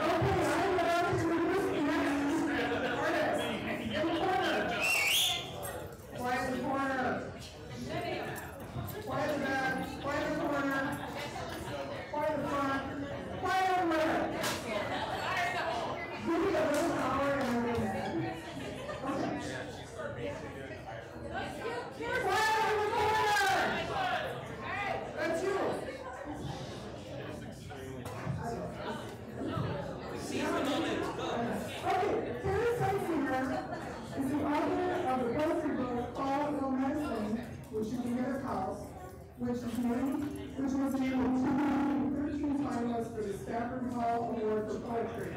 Okay, I'm about to introduce the next artist. In the corner. Quiet in the corner. Quiet in the back, quiet in the corner. Quiet in the front, quiet everywhere. Give me a little power and I'll be mad. Okay. Quiet in the corner! That's you. Okay, Carrie Seitzinger is the author of the poetry book Fall Ill Medicine, which you can get at house, which is named, which was named a two thousand thirteen finalist for the Stafford Hall Award for Poetry.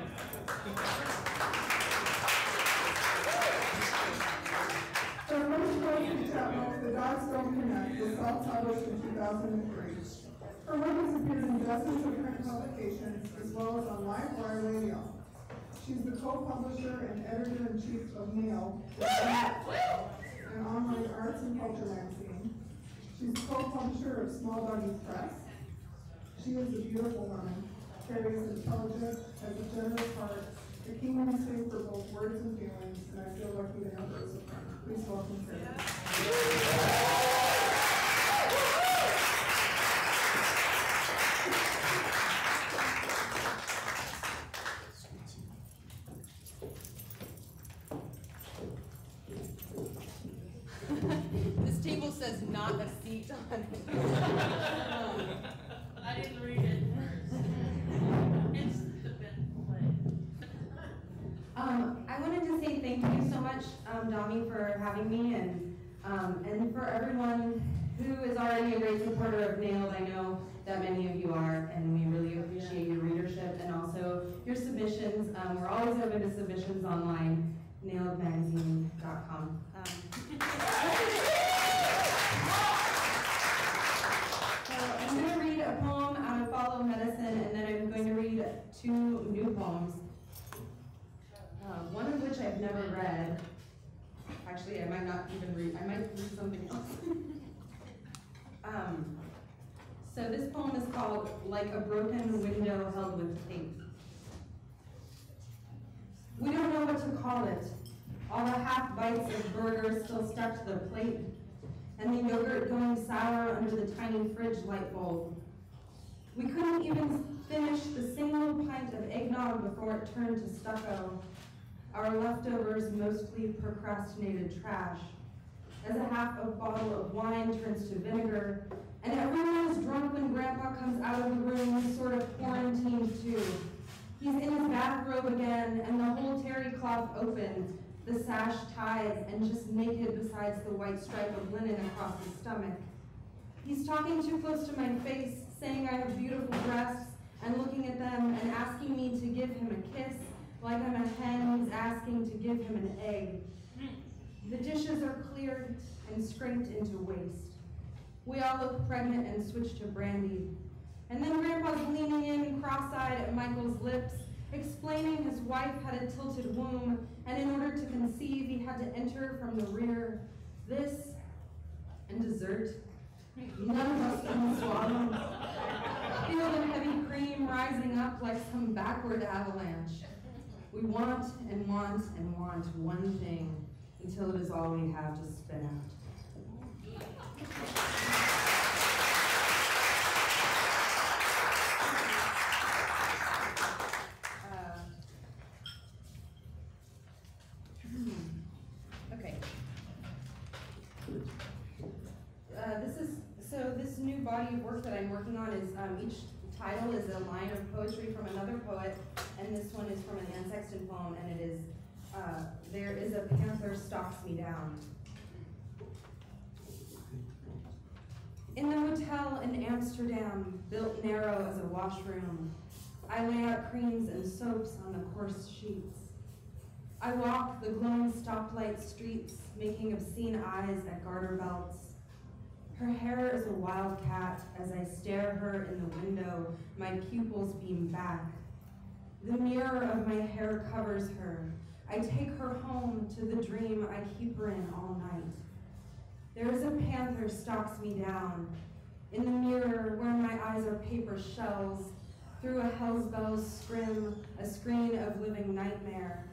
Her first poetry chapbook, The Dots Don't Connect, was self-published in two thousand and three. Her work has appeared in dozens of print publications, as well as on Live Wire Radio. She's the co-publisher and editor-in-chief of Nail, an culture magazine. She's co-publisher of Small Doggies Press. She is a beautiful woman. Is intelligent, has a generous heart, a keen instinct for both words and feelings, and I feel lucky to have her as a friend. Please welcome Carrie. Much, um, Domi, for having me and, um, and for everyone who is already a great supporter of NAILed. I know that many of you are, and we really appreciate your readership and also your submissions. Um, we're always open to submissions online, nailedmagazine.com. Um, so I'm going to read a poem out of Fall Ill Medicine, and then I'm going to read two new poems. Uh, one of which I've never read. Actually, I might not even read, I might read something else. um, so this poem is called Like a Broken Window Held with Tape. We don't know what to call it. All the half bites of burger still stuck to the plate, and the yogurt going sour under the tiny fridge light bulb. We couldn't even finish the single pint of eggnog before it turned to stucco. Our leftovers mostly procrastinated trash. As a half a bottle of wine turns to vinegar, and everyone is drunk when Grandpa comes out of the room, he's sort of quarantined too. He's in his bathrobe again, and the whole terry cloth opens, the sash ties, and just naked besides the white stripe of linen across his stomach. He's talking too close to my face, saying I have beautiful breasts, and looking at them and asking me to give him a kiss, like I'm a hen who's asking to give him an egg. The dishes are cleared and scraped into waste. We all look pregnant and switch to brandy. And then Grandpa's leaning in, cross-eyed at Michael's lips, explaining his wife had a tilted womb, and in order to conceive, he had to enter from the rear. This and dessert. None of us can swallow. Feel the heavy cream rising up like some backward avalanche. We want and want and want one thing until it is all we have to spit out. Uh, Okay. Uh, this is, so this new body of work that I'm working on is, um, each title is a line of poetry from another poet, and this one is from an Anne Sexton poem, and it is, uh, there is a panther stalks me down. In the hotel in Amsterdam, built narrow as a washroom, I lay out creams and soaps on the coarse sheets. I walk the glowing stoplight streets, making obscene eyes at garter belts. Her hair is a wildcat as I stare her in the window, my pupils beam back. The mirror of my hair covers her. I take her home to the dream I keep her in all night. There is a panther stalks me down. In the mirror where my eyes are paper shells, through a hell's bells scrim, a screen of living nightmare.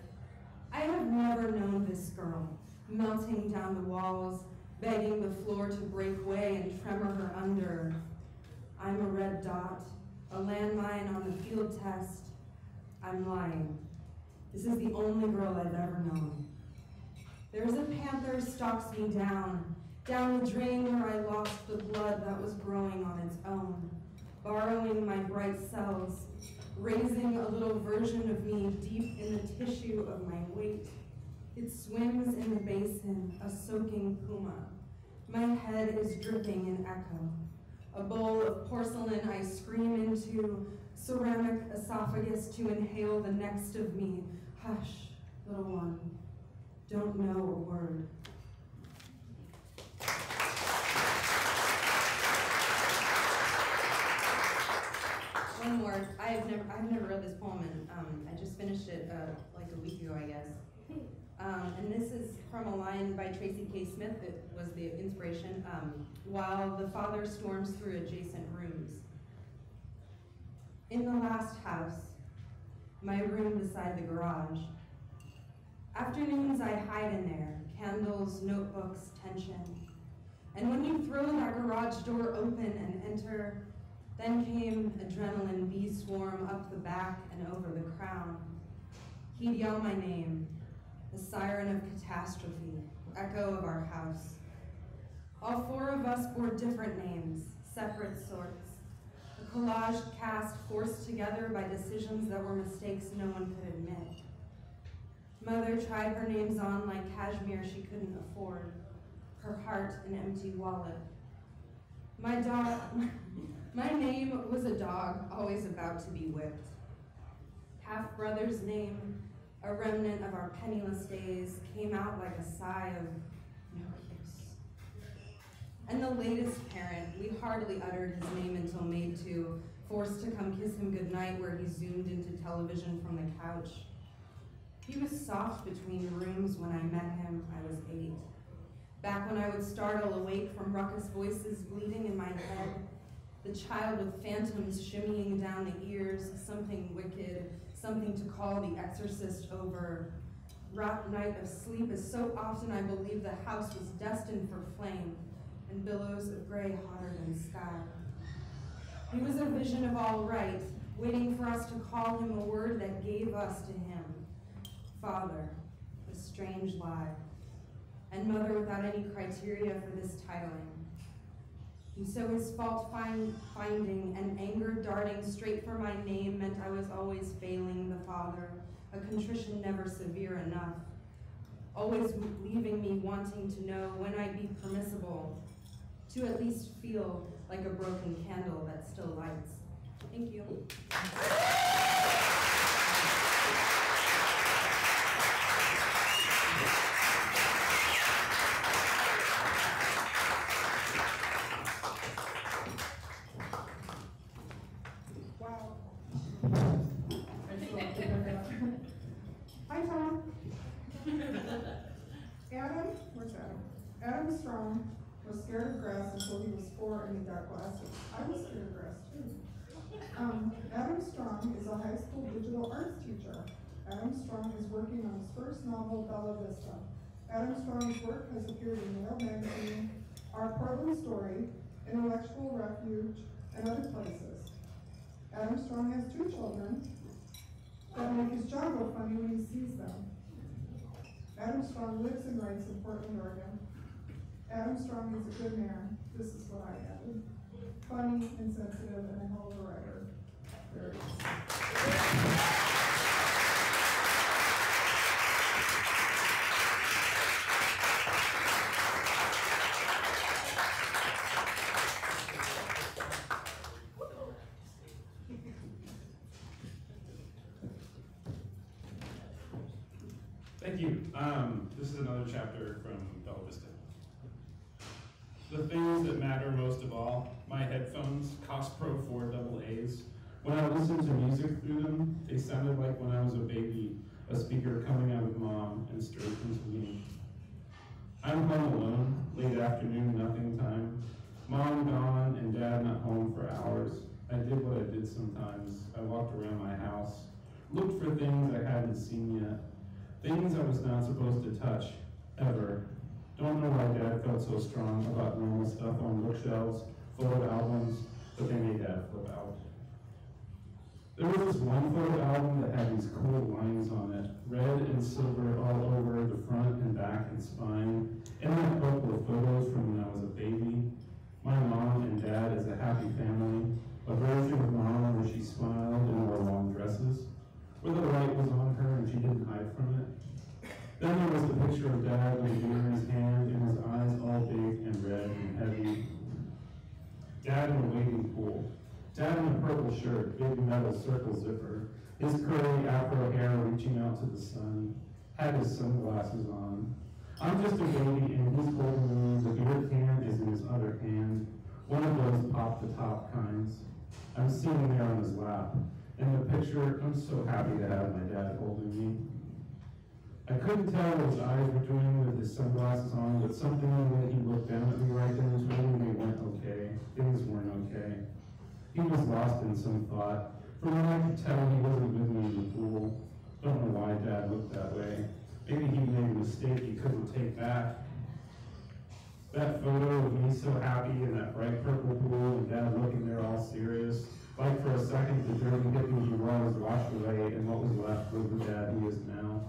I have never known this girl, melting down the walls, begging the floor to break way and tremor her under. I'm a red dot, a landmine on the field test. I'm lying. This is the only girl I've ever known. There is a panther stalks me down, down the drain where I lost the blood that was growing on its own, borrowing my bright cells, raising a little version of me deep in the tissue of my weight. It swims in the basin, a soaking puma. My head is dripping in echo. A bowl of porcelain I scream into, ceramic esophagus to inhale the next of me. Hush, little one, don't know a word. One more. I have never, I've never read this poem, and um, I just finished it uh, like a week ago, I guess. Um, and this is from a line by Tracy K. Smith that was the inspiration. Um, while the father storms through adjacent rooms. In the last house, my room beside the garage. Afternoons I hide in there, candles, notebooks, tension. And when you throw that garage door open and enter, then came adrenaline bee swarm up the back and over the crown. He'd yell my name, the siren of catastrophe, echo of our house. All four of us bore different names, separate sorts. A collage cast forced together by decisions that were mistakes no one could admit. Mother tried her names on like cashmere she couldn't afford, her heart an empty wallet. My dog, my name was a dog always about to be whipped. Half brother's name, a remnant of our penniless days, came out like a sigh of no kiss. And the latest parent, we hardly uttered his name until made to, forced to come kiss him goodnight where he zoomed into television from the couch. He was soft between rooms when I met him, I was eight. Back when I would startle awake from ruckus voices bleeding in my head, the child with phantoms shimmying down the ears, something wicked, something to call the exorcist over. Rock night of sleep is so often I believe the house was destined for flame and billows of gray hotter than sky. He was a vision of all right, waiting for us to call him a word that gave us to him. Father, a strange lie, and mother without any criteria for this titling. And so his fault find, finding and anger darting straight for my name meant I was always failing the Father, a contrition never severe enough, always leaving me wanting to know when I'd be permissible, to at least feel like a broken candle that still lights. Thank you. Adam was scared of grass until he was four and he got glasses. I was scared of grass too. Um, Adam Strong is a high school digital arts teacher. Adam Strong is working on his first novel, Bella Vista. Adam Strong's work has appeared in Nail Magazine, Our Portland Story, Intellectual Refuge, and other places. Adam Strong has two children that make his jaw go funny when he sees them. Adam Strong lives and writes in Portland, Oregon. Adam Strong is a good man. This is what I added. Funny, insensitive, and a hell of a writer. There it is. Thank you. Um, this is another chapter from Bella Vista. The things that matter most of all, my headphones, Koss Pro 4 double A's. When I listened to music through them, they sounded like when I was a baby, a speaker coming out of mom and straight into me. I'm home alone, late afternoon, nothing time. Mom gone and dad not home for hours. I did what I did sometimes. I walked around my house, looked for things I hadn't seen yet. Things I was not supposed to touch, ever. Don't know why dad felt so strong about normal stuff on bookshelves, full of albums, but they made dad flip out. There was this one photo album that had these cool lines on it, red and silver all over the front and back and spine, and a couple of photos from when I was a baby. My mom and dad as a happy family, a version of mom where she smiled and wore long dresses, where the light was on her and she didn't hide from it. Then there was the picture of dad with a beer in his hand and his eyes all big and red and heavy. Dad in a wading pool. Dad in a purple shirt, big metal circle zipper, his curly afro hair reaching out to the sun, had his sunglasses on. I'm just a baby and he's holding me, the beer can is in his other hand, one of those pop the top kinds. I'm sitting there on his lap. In the picture, I'm so happy to have my dad holding me. I couldn't tell what his eyes were doing with his sunglasses on, but something in the way he looked down at me right then told me they weren't okay. Things weren't okay. He was lost in some thought. From what I could tell, he wasn't with me in the pool. Don't know why Dad looked that way. Maybe he made a mistake he couldn't take back. That photo of me so happy in that bright purple pool and Dad looking there all serious. Like for a second, the dirty hippie he was washed away, and what was left was the dad he is now.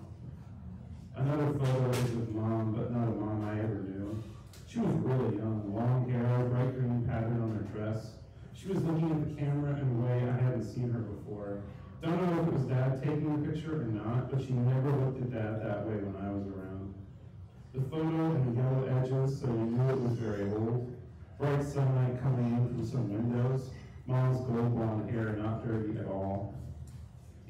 Another photo is with mom, but not a mom I ever knew. She was really young, long hair, bright green pattern on her dress. She was looking at the camera in a way I hadn't seen her before. Don't know if it was dad Dad taking the picture or not, but she never looked at Dad that way when I was around. The photo and the yellow edges, so you knew it was very old. Bright sunlight coming in from some windows. Mom's gold blonde hair not dirty at all.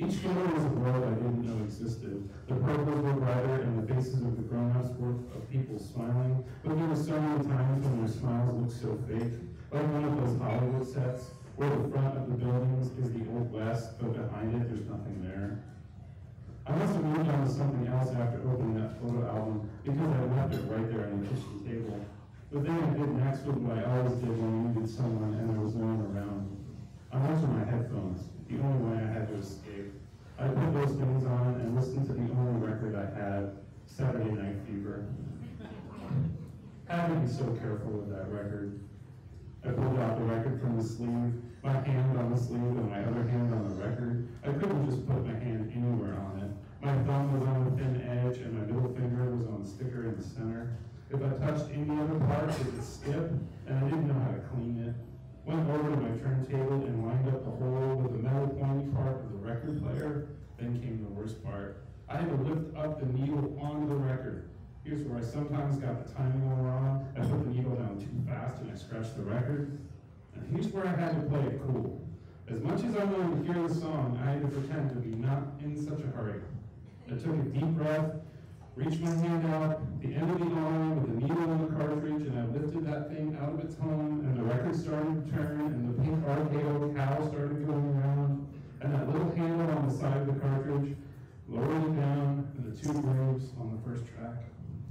Each photo was a world I didn't know existed. The purples were brighter and the faces of the grown-ups were of people smiling, but there were so many times when their smiles looked so fake, like one of those Hollywood sets where the front of the buildings is the old west, but behind it there's nothing there. I must have moved on to something else after opening that photo album because I left it right there on the kitchen table. The thing I did next was what I always did when I needed someone and there was no one around. I went to my headphones, the only way I had to escape. I put those things on and listened to the only record I had, Saturday Night Fever. I had to be so careful with that record. I pulled out the record from the sleeve, my hand on the sleeve and my other hand on the record. I couldn't just put my hand anywhere on it. My thumb was on the thin edge and my middle finger was on the sticker in the center. If I touched any other part, it would skip, and I didn't know how to clean it. Went over to my turntable and lined up the hole with the metal pointy part of the record player. Then came the worst part. I had to lift up the needle onto the record. Here's where I sometimes got the timing all wrong. I put the needle down too fast and I scratched the record. And here's where I had to play it cool. As much as I wanted to hear the song, I had to pretend to be not in such a hurry. I took a deep breath, reached my hand out, the end of the arm with the needle in the cartridge, and I lifted that thing out of its home, and the record started to turn, and the pink RSO cow started going around, and that little handle on the side of the cartridge lowered it down, and the two grooves on the first track.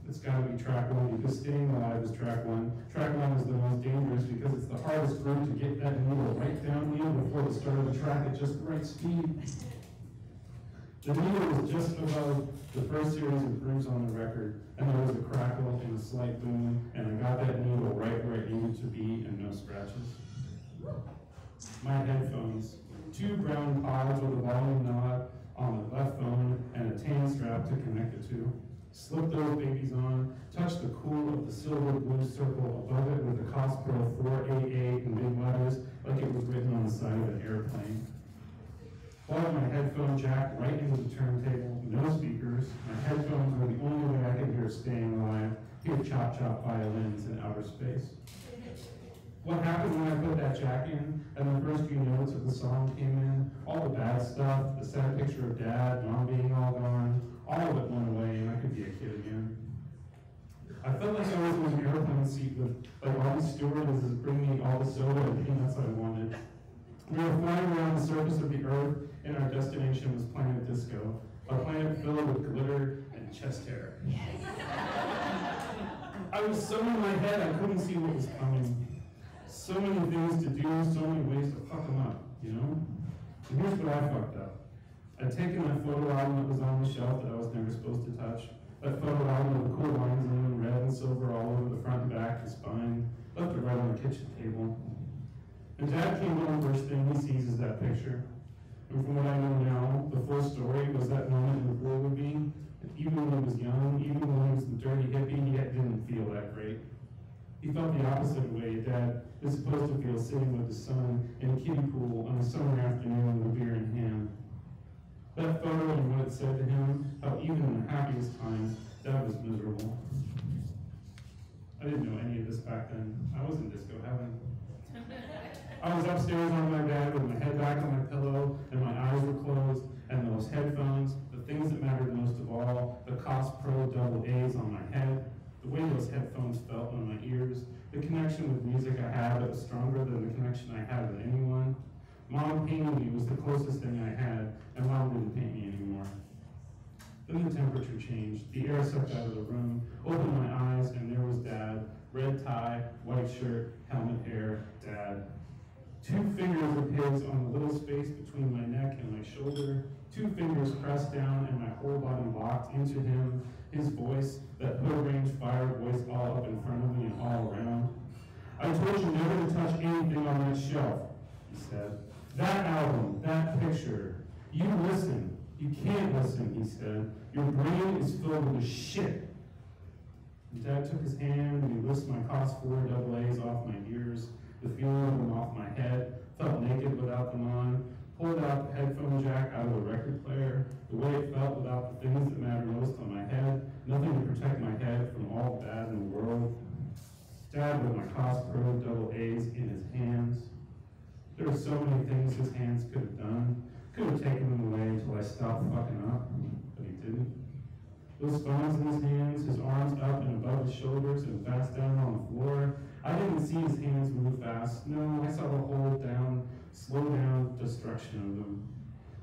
It's gotta be track one, because staying alive is track one. Track one is the most dangerous because it's the hardest groove to get that needle right down in before the start of the track at just the right speed. The needle was just above the first series of grooves on the record, and there was a crackle and a slight boom, and I got that needle right where it needed to be and no scratches. My headphones, two brown pods with a volume knob on the left phone and a tan strap to connect the two. Slip those babies on, touch the cool of the silver blue circle above it with the Koss Pro 488 in big letters, like it was written on the side of an airplane. Plugged my headphone jack right into the turntable, no speakers. My headphones were the only way I could hear Staying Alive, hear chop chop violins in outer space. What happened when I put that jack in and the first few notes of the song came in? All the bad stuff, the sad picture of dad, mom being all gone, all of it went away and I could be a kid again. I felt like I was in an airplane seat with, like all the stewardesses bringing me all the soda and peanuts I wanted. We were flying around the surface of the earth and our destination was Planet Disco, a planet filled with glitter and chest hair. I was so in my head I couldn't see what was coming. So many things to do, so many ways to fuck them up, you know? And here's what I fucked up. I'd taken that photo album that was on the shelf that I was never supposed to touch. That photo album with cool lines in them, red and silver all over the front and back, the spine. Left it right on the kitchen table. And Dad came home, first thing he sees is that picture. And from what I know now, the full story was that moment in the pool with me. And even when he was young, even when he was the dirty hippie, he didn't feel that great. He felt the opposite way Dad is supposed to feel sitting with his son in a kiddie pool on a summer afternoon with beer in hand. That photo and what it said to him, how even in the happiest times, Dad was miserable. I didn't know any of this back then. I was in disco heaven. I was upstairs on my bed with my head back on my pillow and my eyes were closed and those headphones, the things that mattered most of all, the Koss Pro double A's on my head, the way those headphones felt on my ears, the connection with music I had that was stronger than the connection I had with anyone. Mom painting me was the closest thing I had, and mom didn't paint me anymore. Then the temperature changed, the air sucked out of the room, opened my eyes, and there was dad, red tie, white shirt, helmet hair, dad. Two fingers of his on the little space between my neck and my shoulder, two fingers pressed down and my whole body locked into him, his voice, that hood range fire voice all up in front of me and all around. I told you never to touch anything on that shelf, he said. That album, that picture. You listen. You can't listen, he said. Your brain is filled with shit. And Dad took his hand and he whisked my Koss four double A's off my ears, the feeling of them off my head, felt naked without them on, pulled out the headphone jack out of the record player, the way it felt without the things that matter most on my head, nothing to protect my head from all the bad in the world. stabbed with my Koss Pro double A's in his hands. There were so many things his hands could have done. Could have taken them away until I stopped fucking up, but he didn't. Those phones in his hands, his arms up and above his shoulders and fast down on the floor. I didn't see his hands move fast. No, I saw the hold down, slow down destruction of them.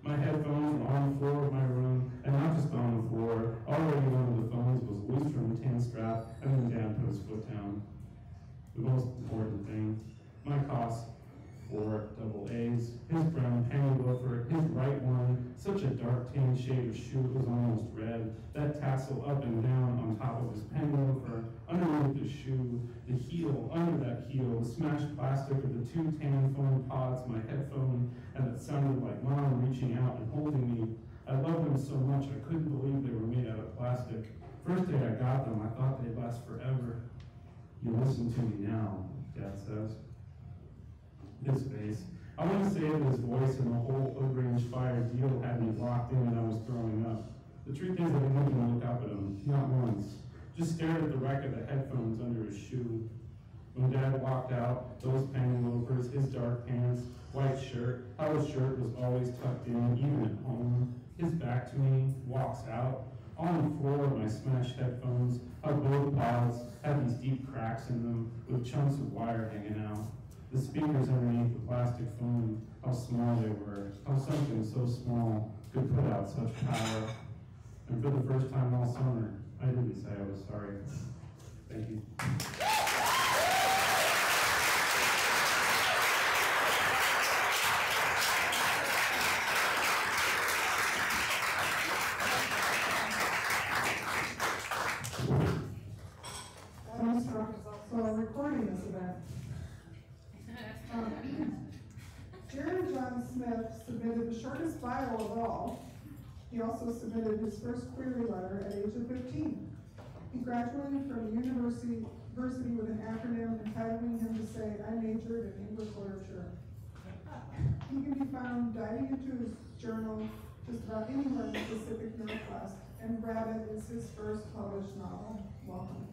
My headphones were on the floor of my room, and not just on the floor. Already one of the phones was loose from the tan strap, and then Dad put his foot down. The most important thing, my Koss four double A's, his brown penny loafer, his right one, such a dark tan shade of shoe it was almost red, that tassel up and down on top of his penny loafer, underneath the shoe, the heel, under that heel, the smashed plastic of the two tan phone pods, my headphone, and it sounded like mom reaching out and holding me. I loved them so much I couldn't believe they were made out of plastic. First day I got them, I thought they'd last forever. You listen to me now, Dad says his face. I want to say that his voice and the whole Hood Range Fire deal had me locked in and I was throwing up. The truth is I didn't even look up at him, not once. Just stared at the rack of the headphones under his shoe. When Dad walked out, those penny loafers, his dark pants, white shirt, how his shirt was always tucked in, even at home. His back to me, walks out. On the floor of my smashed headphones, how both pods had these deep cracks in them with chunks of wire hanging out. The speakers underneath the plastic foam, how small they were, how something so small could put out such power. And for the first time all summer, I didn't say I was sorry. Thank you. Adam Strong is also recording this event. Um, Jared John Smith submitted the shortest bio of all. He also submitted his first query letter at age of fifteen. He graduated from university, university with an acronym entitling him to say, I majored in English literature. He can be found diving into his journal just about anywhere in the Pacific Northwest, and Rabbit is his first published novel. Welcome.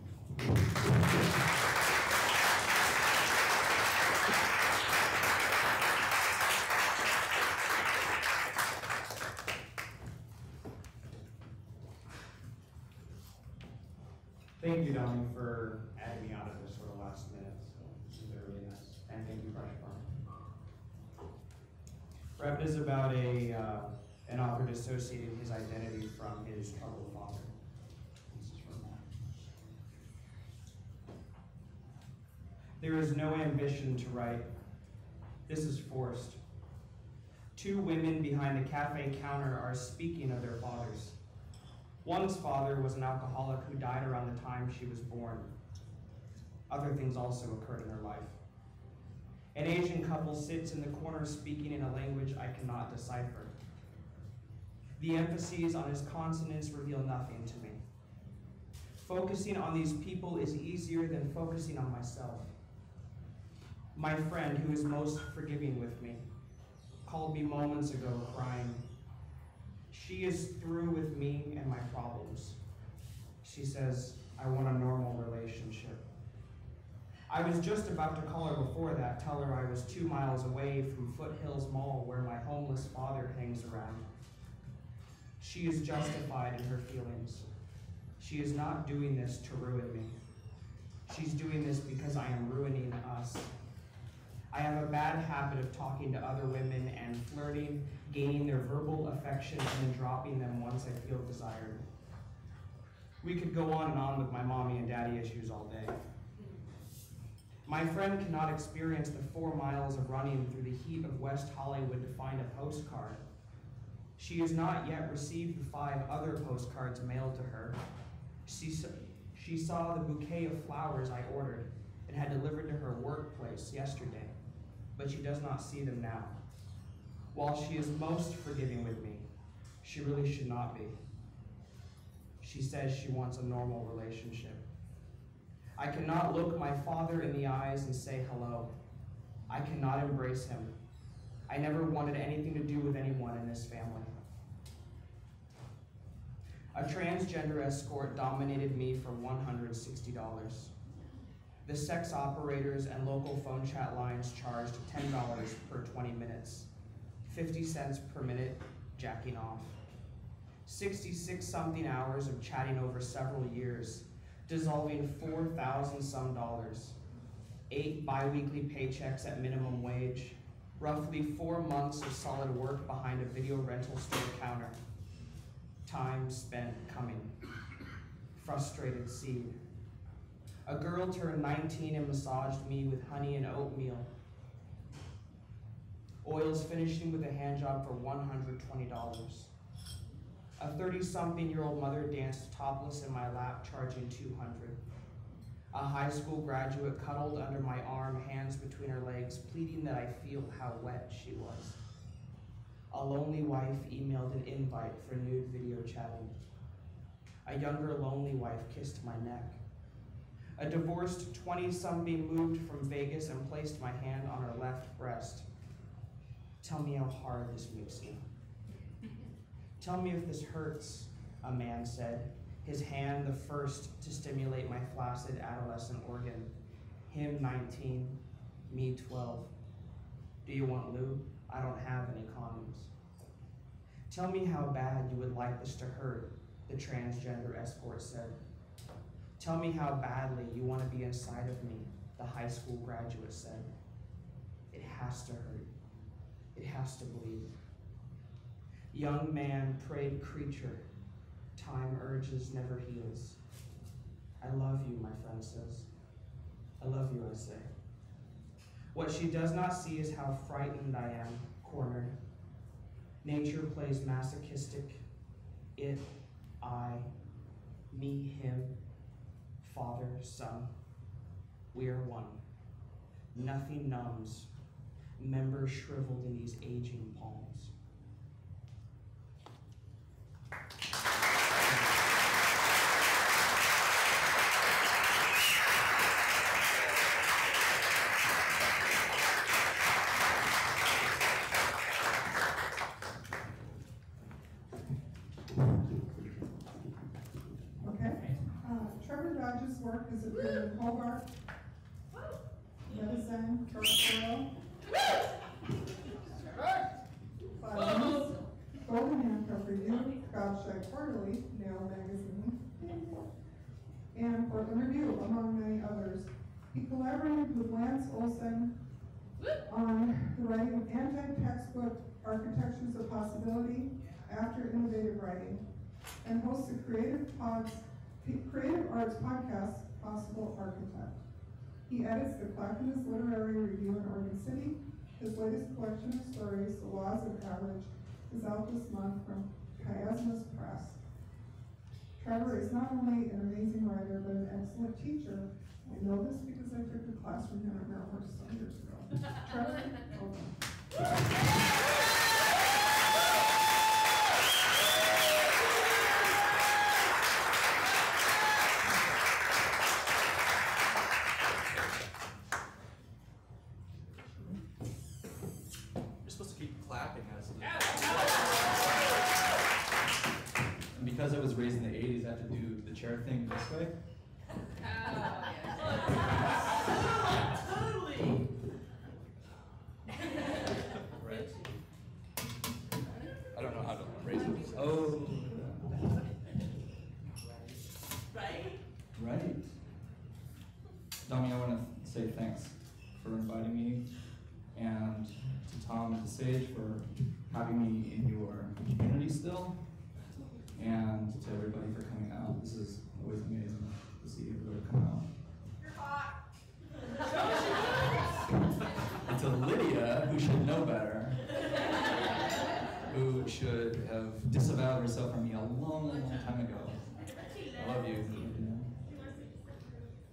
Thank you, Domi, for adding me out of this sort of last minute, so this is really nice. And thank you, Fresh Farm. Rep is about a, uh, an author dissociating his identity from his troubled father. There is no ambition to write. This is forced. Two women behind the cafe counter are speaking of their fathers. One's father was an alcoholic who died around the time she was born. Other things also occurred in her life. An Asian couple sits in the corner speaking in a language I cannot decipher. The emphases on his consonants reveal nothing to me. Focusing on these people is easier than focusing on myself. My friend, who is most forgiving with me, called me moments ago crying, she is through with me and my problems. She says, I want a normal relationship. I was just about to call her before that, tell her I was two miles away from Foothills Mall where my homeless father hangs around. She is justified in her feelings. She is not doing this to ruin me. She's doing this because I am ruining us. I have a bad habit of talking to other women and flirting, gaining their verbal affection, and then dropping them once I feel desired. We could go on and on with my mommy and daddy issues all day. My friend cannot experience the four miles of running through the heat of West Hollywood to find a postcard. She has not yet received the five other postcards mailed to her. She, she saw the bouquet of flowers I ordered and had delivered to her workplace yesterday, but she does not see them now. While she is most forgiving with me, she really should not be. She says she wants a normal relationship. I cannot look my father in the eyes and say hello. I cannot embrace him. I never wanted anything to do with anyone in this family. A transgender escort dominated me for $160. The sex operators and local phone chat lines charged $10 per 20 minutes, 50 cents per minute jacking off. 66 something hours of chatting over several years, dissolving 4,000 some dollars. Eight bi weekly paychecks at minimum wage, roughly four months of solid work behind a video rental store counter. Time spent coming. Frustrated seed. A girl turned 19 and massaged me with honey and oatmeal. Oils finishing with a hand job for $120. A 30-something year old mother danced topless in my lap, charging 200. A high school graduate cuddled under my arm, hands between her legs, pleading that I feel how wet she was. A lonely wife emailed an invite for nude video chatting. A younger lonely wife kissed my neck. A divorced 20-something moved from Vegas and placed my hand on her left breast. Tell me how hard this makes you. Tell me if this hurts, a man said, his hand the first to stimulate my flaccid adolescent organ. Him 19, me 12. Do you want lube? I don't have any condoms. Tell me how bad you would like this to hurt, the transgender escort said. Tell me how badly you want to be inside of me, the high school graduate said. It has to hurt. It has to bleed. Young man prayed creature, time urges never heals. I love you, my friend says. I love you, I say. What she does not see is how frightened I am, cornered. Nature plays masochistic. It, I, me, him, Father, Son. We are one. Nothing numbs. Members shriveled in these aging palms. Okay, uh, Trevor Dodge's work has appeared in Hobart, Medicine, Turf Clemens, Golden Handcuff Review, Gobshite Quarterly, Nail Magazine, Review, among many others. He collaborated with Lance Olsen on the writing of anti-textbook Architectures of Possibility after innovative writing, and hosts creative pods, creative arts podcast, Possible Architect. He edits the Clackamas Literary Review in Oregon City. His latest collection of stories, The Laws of Average, is out this month from Chiasmus Press. Trevor is not only an amazing writer, but an excellent teacher. I know this because I took a class from him at Maryland some years ago. Trevor,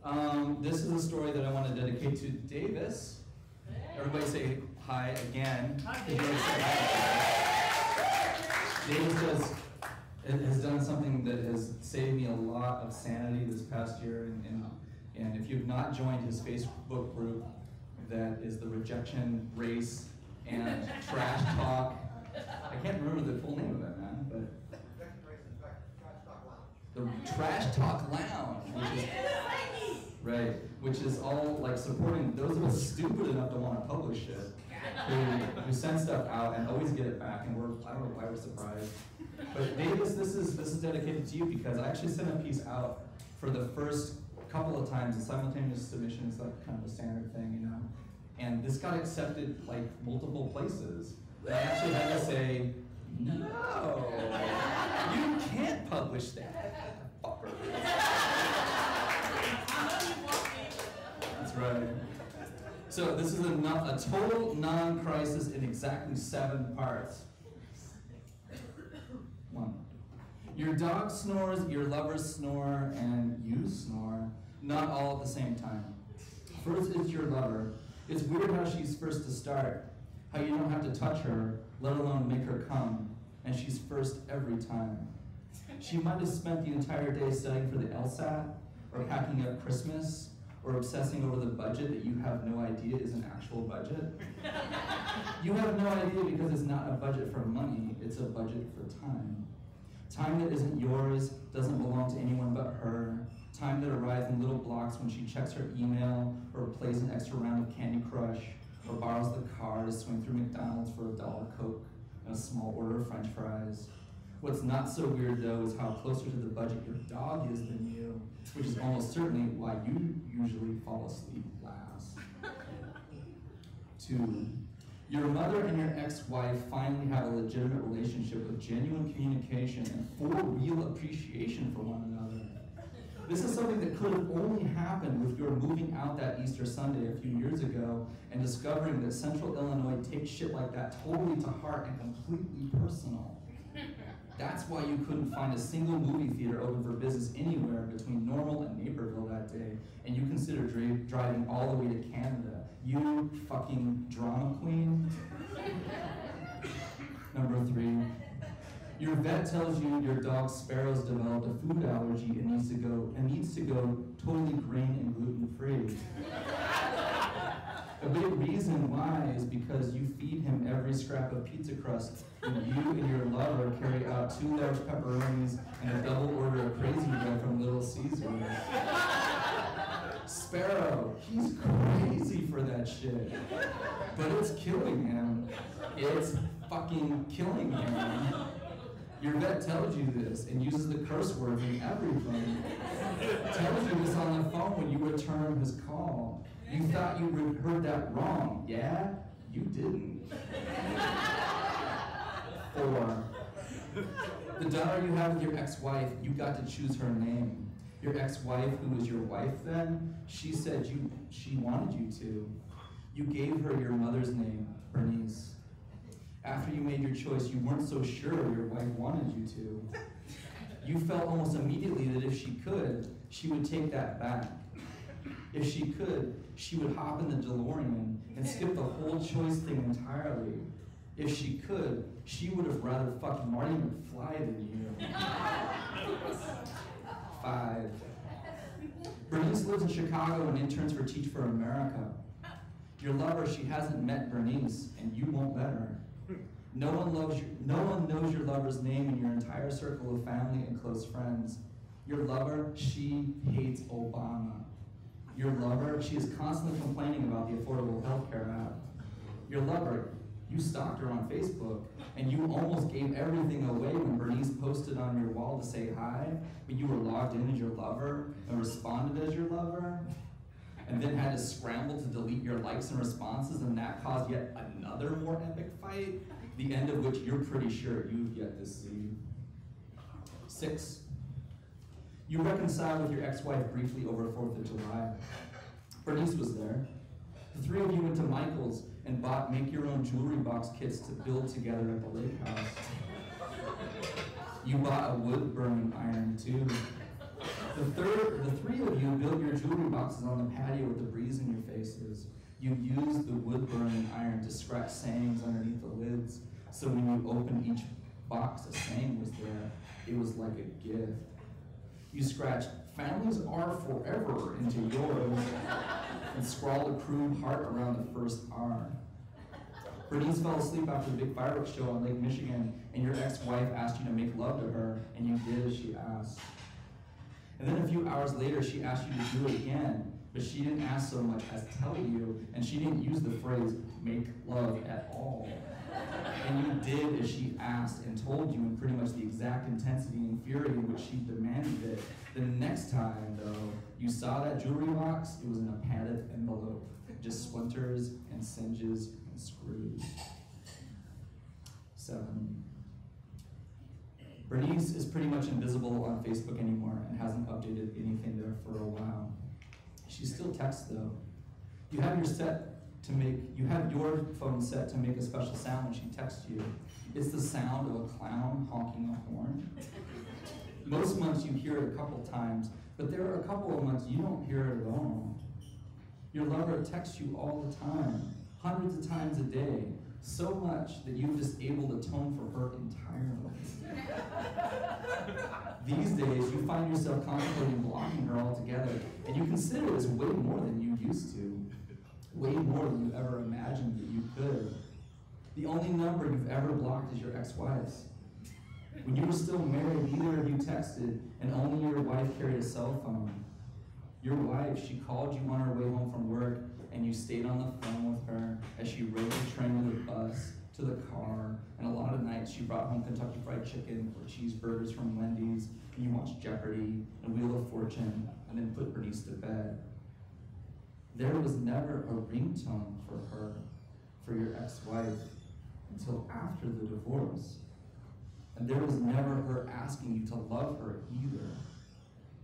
Um, this is a story that I want to dedicate to Davis. Everybody say hi again. Hi, If you want to say hi. Davis does, has done something that has saved me a lot of sanity this past year. And, and, and if you've not joined his Facebook group, that is the Rejection Race and trash talk. I can't remember the full name of it, man, but the Trash Talk Lounge, which is right, which is all like supporting those of us stupid enough to want to publish it, who, who send stuff out and always get it back, and we're I don't know why we're surprised. But Davis, this is this is dedicated to you because I actually sent a piece out for the first couple of times. The simultaneous submission is like kind of a standard thing, you know. And this got accepted like multiple places. And I actually had to say, no, you can't publish that, fucker. That's right. So this is a, a total non-crisis in exactly seven parts. One. Your dog snores, your lovers snore, and you snore, not all at the same time. First is your lover. It's weird how she's first to start, how you don't have to touch her, let alone make her come, and she's first every time. She might have spent the entire day studying for the LSAT, or hacking up Christmas, or obsessing over the budget that you have no idea is an actual budget. You have no idea because it's not a budget for money, it's a budget for time. Time that isn't yours, doesn't belong to anyone but her. Time that arrives in little blocks when she checks her email, or plays an extra round of Candy Crush, or borrows the car to swing through McDonald's for a dollar Coke a small order of french fries. What's not so weird though is how closer to the budget your dog is than you, which is almost certainly why you usually fall asleep last. Two, your mother and your ex-wife finally have a legitimate relationship with genuine communication and for real appreciation for one another. This is something that could have only happened with your moving out that Easter Sunday a few years ago and discovering that Central Illinois takes shit like that totally to heart and completely personal. That's why you couldn't find a single movie theater open for business anywhere between Normal and Naperville that day, and you consider dri- driving all the way to Canada. You fucking drama queen. Number three, your vet tells you your dog Sparrow's developed a food allergy and needs to go and needs to go totally grain and gluten free. A big reason why is because you feed him every scrap of pizza crust, and you and your lover carry out two large pepperonis and a double order of crazy bread from Little Caesars. Sparrow, he's crazy for that shit. But it's killing him. It's fucking killing him. Your vet tells you this and uses the curse word in everything. tells you this on the phone when you return his call. You thought you heard that wrong, yeah? You didn't. Four. The daughter you have with your ex-wife, you got to choose her name. Your ex-wife, who was your wife then, she said you she wanted you to. You gave her your mother's name, Bernice. After you made your choice, you weren't so sure your wife wanted you to. You felt almost immediately that if she could, she would take that back. If she could, she would hop in the DeLorean and skip the whole choice thing entirely. If she could, she would have rather fucked Marty McFly than you. Five. Bernice lives in Chicago and interns for Teach for America. Your lover, she hasn't met Bernice, and you won't let her. No one loves your, no one knows your lover's name in your entire circle of family and close friends. Your lover, she hates Obama. Your lover, she is constantly complaining about the Affordable Health Care Act. Your lover, you stalked her on Facebook, and you almost gave everything away when Bernice posted on your wall to say hi, but you were logged in as your lover and responded as your lover, and then had to scramble to delete your likes and responses, and that caused yet another more epic fight, the end of which you're pretty sure you've yet to see. Six, you reconciled with your ex-wife briefly over 4th of July. Bernice was there. The three of you went to Michael's and bought make-your-own jewelry box kits to build together at the lake house. You bought a wood-burning iron too. The third, the three of you built your jewelry boxes on the patio with the breeze in your faces. You used the wood-burning iron to scratch sayings underneath the lids, so when you opened each box, a saying was there. It was like a gift. You scratched "Families are forever" into yours, and scrawled a crude heart around the first R. Bernice fell asleep after the big fireworks show on Lake Michigan, and your ex-wife asked you to make love to her, and you did as she asked. And then a few hours later, she asked you to do it again, but she didn't ask so much as tell you, and she didn't use the phrase make love at all. And you did as she asked and told you in pretty much the exact intensity and fury in which she demanded it. The next time, though, you saw that jewelry box, it was in a padded envelope, just splinters and singes and screws. Seven. Bernice is pretty much invisible on Facebook anymore and hasn't updated anything there for a while. She still texts though. You have your set to make you have your phone set to make a special sound when she texts you. It's the sound of a clown honking a horn. Most months you hear it a couple times, but there are a couple of months you don't hear it at all. Your lover texts you all the time, hundreds of times a day, so much that you've disabled a tone for her entirely. These days, you find yourself contemplating blocking her altogether, and you consider as way more than you used to, way more than you ever imagined that you could. The only number you've ever blocked is your ex-wife's. When you were still married, neither of you texted, and only your wife carried a cell phone. Your wife, she called you on her way home from work, and you stayed on the phone with her as she rode the train to the bus, to the car, and a lot of nights she brought home Kentucky Fried Chicken or cheeseburgers from Wendy's, and you watched Jeopardy and Wheel of Fortune, and then put Bernice to bed. There was never a ringtone for her, for your ex-wife, until after the divorce. And there was never her asking you to love her either.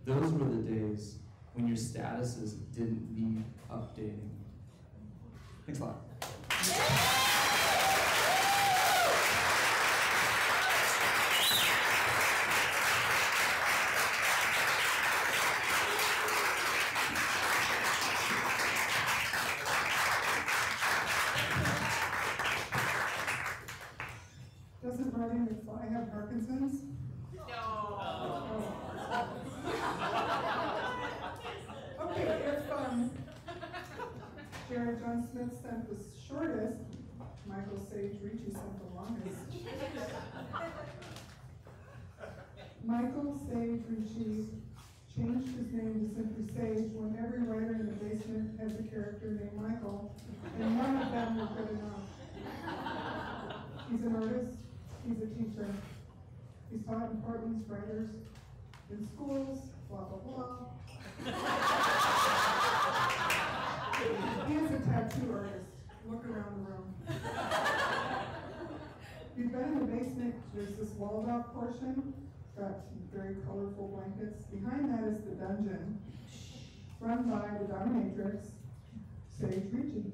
Those were the days when your statuses didn't need updating. Thanks a lot. Doesn't Marty McFly have Parkinson's? Okay, if, um, Jared John Smith sent the shortest, Michael Sage Ricci sent the longest. Michael Sage Ricci changed his name to simply Sage when every writer in the basement has a character named Michael, and none of them were good enough. He's an artist, he's a teacher. He's taught in Portland's writers, in schools, blah, blah, blah. He is a tattoo artist. Look around the room. You've been in the basement, there's this walled off portion, got some very colorful blankets. Behind that is the dungeon, run by the dominatrix, Sage Ricci.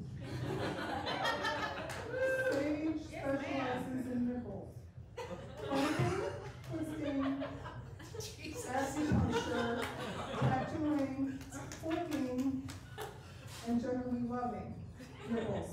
Sage specializes in nipples. Pointing, twisting, acupuncture, tattooing, flicking, and generally loving nipples.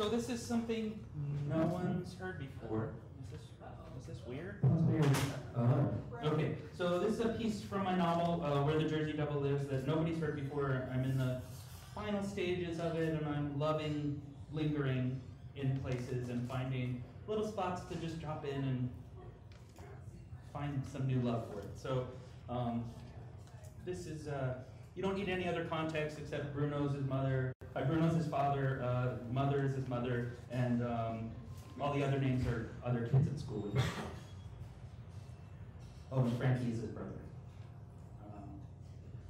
so this is something no one's heard before. Is this, is this weird? Okay, so this is a piece from my novel, uh, Where the Jersey Devil Lives, that nobody's heard before. I'm in the final stages of it, and I'm loving lingering in places and finding little spots to just drop in and find some new love for it. So, um, this is, uh, you don't need any other context except Bruno's his mother, uh, Bruno's his father, uh, mother is his mother, and um, All the other names are other kids at school with. Oh, and Frankie is his brother. Um,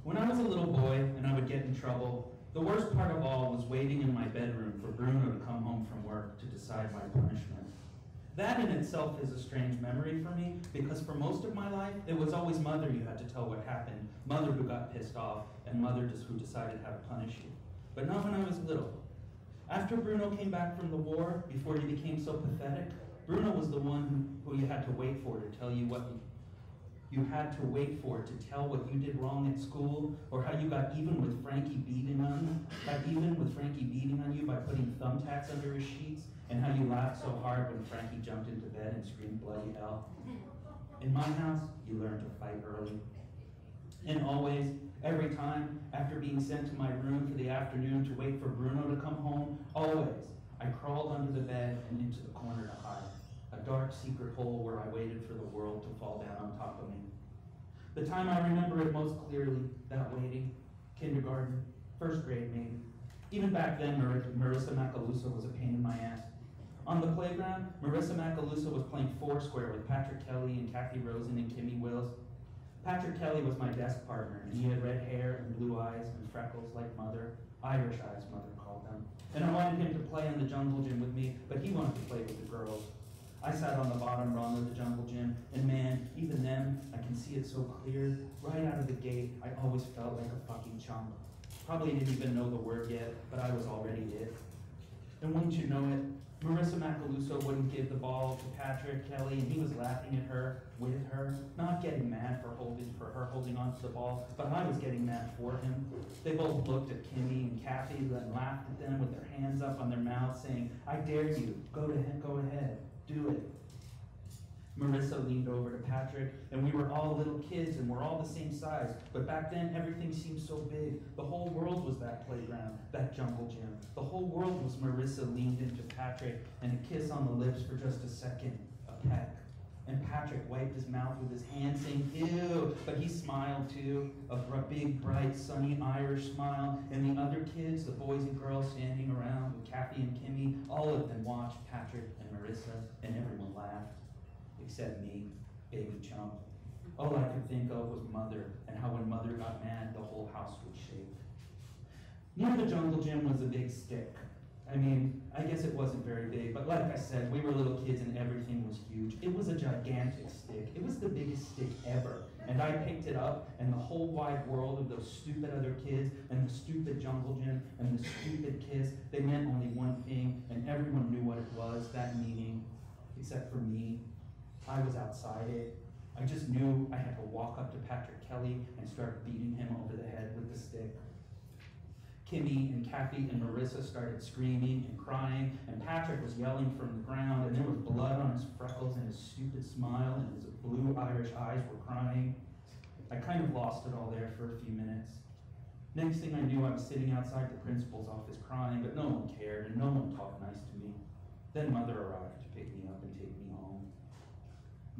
When I was a little boy and I would get in trouble, the worst part of all was waiting in my bedroom for Bruno to come home from work to decide my punishment. That in itself is a strange memory for me because for most of my life, it was always mother you had to tell what happened, mother who got pissed off, and mother just who decided how to punish you. But not when I was little. After Bruno came back from the war, before he became so pathetic, Bruno was the one who, you had to wait for to tell you what you, you had to wait for to tell what you did wrong at school, or how you got even with Frankie beating on got even with Frankie beating on you by putting thumbtacks under his sheets, and how you laughed so hard when Frankie jumped into bed and screamed bloody hell. In my house, you learned to fight early. And always, every time, after being sent to my room for the afternoon to wait for Bruno to come home, always, I crawled under the bed and into the corner to hide. A dark secret hole where I waited for the world to fall down on top of me. The time I remember it most clearly, that waiting, kindergarten, first grade maybe. Even back then, Mar- Marissa Macaluso was a pain in my ass. On the playground, Marissa Macaluso was playing Foursquare with Patrick Kelly and Kathy Rosen and Kimmy Wills. Patrick Kelly was my desk partner, and he had red hair and blue eyes and freckles like mother, Irish eyes, mother called them. And I wanted him to play in the jungle gym with me, but he wanted to play with the girls. I sat on the bottom rung of the jungle gym, and man, even then, I can see it so clear. Right out of the gate, I always felt like a fucking chump. Probably didn't even know the word yet, but I was already it. And wouldn't you know it, Marissa Macaluso wouldn't give the ball to Patrick Kelly, and he was laughing at her, with her, not getting mad for holding for her holding on to the ball, but I was getting mad for him. They both looked at Kimmy and Kathy and laughed at them with their hands up on their mouths, saying, "I dare you. Go to go ahead, do it." Marissa leaned over to Patrick, and we were all little kids and we're all the same size. But back then, everything seemed so big. The whole world was that playground, that jungle gym. The whole world was Marissa leaned into Patrick, and a kiss on the lips for just a second, a peck. And Patrick wiped his mouth with his hand, saying, Ew, but he smiled too, a big, bright, sunny Irish smile. And the other kids, the boys and girls standing around with Kathy and Kimmy, all of them watched Patrick and Marissa, and everyone laughed except me, baby chump. All I could think of was mother and how when mother got mad, the whole house would shake. Near the jungle gym was a big stick. I mean, I guess it wasn't very big, but like I said, we were little kids and everything was huge. It was a gigantic stick. It was the biggest stick ever. And I picked it up, and the whole wide world of those stupid other kids, and the stupid jungle gym, and the stupid kiss, they meant only one thing, and everyone knew what it was, that meaning, except for me. I was outside it. I just knew I had to walk up to Patrick Kelly and start beating him over the head with the stick. Kimmy and Kathy and Marissa started screaming and crying, and Patrick was yelling from the ground, and there was blood on his freckles and his stupid smile, and his blue Irish eyes were crying. I kind of lost it all there for a few minutes. Next thing I knew, I was sitting outside the principal's office crying, but no one cared, and no one talked nice to me. Then mother arrived to pick me up and take me home.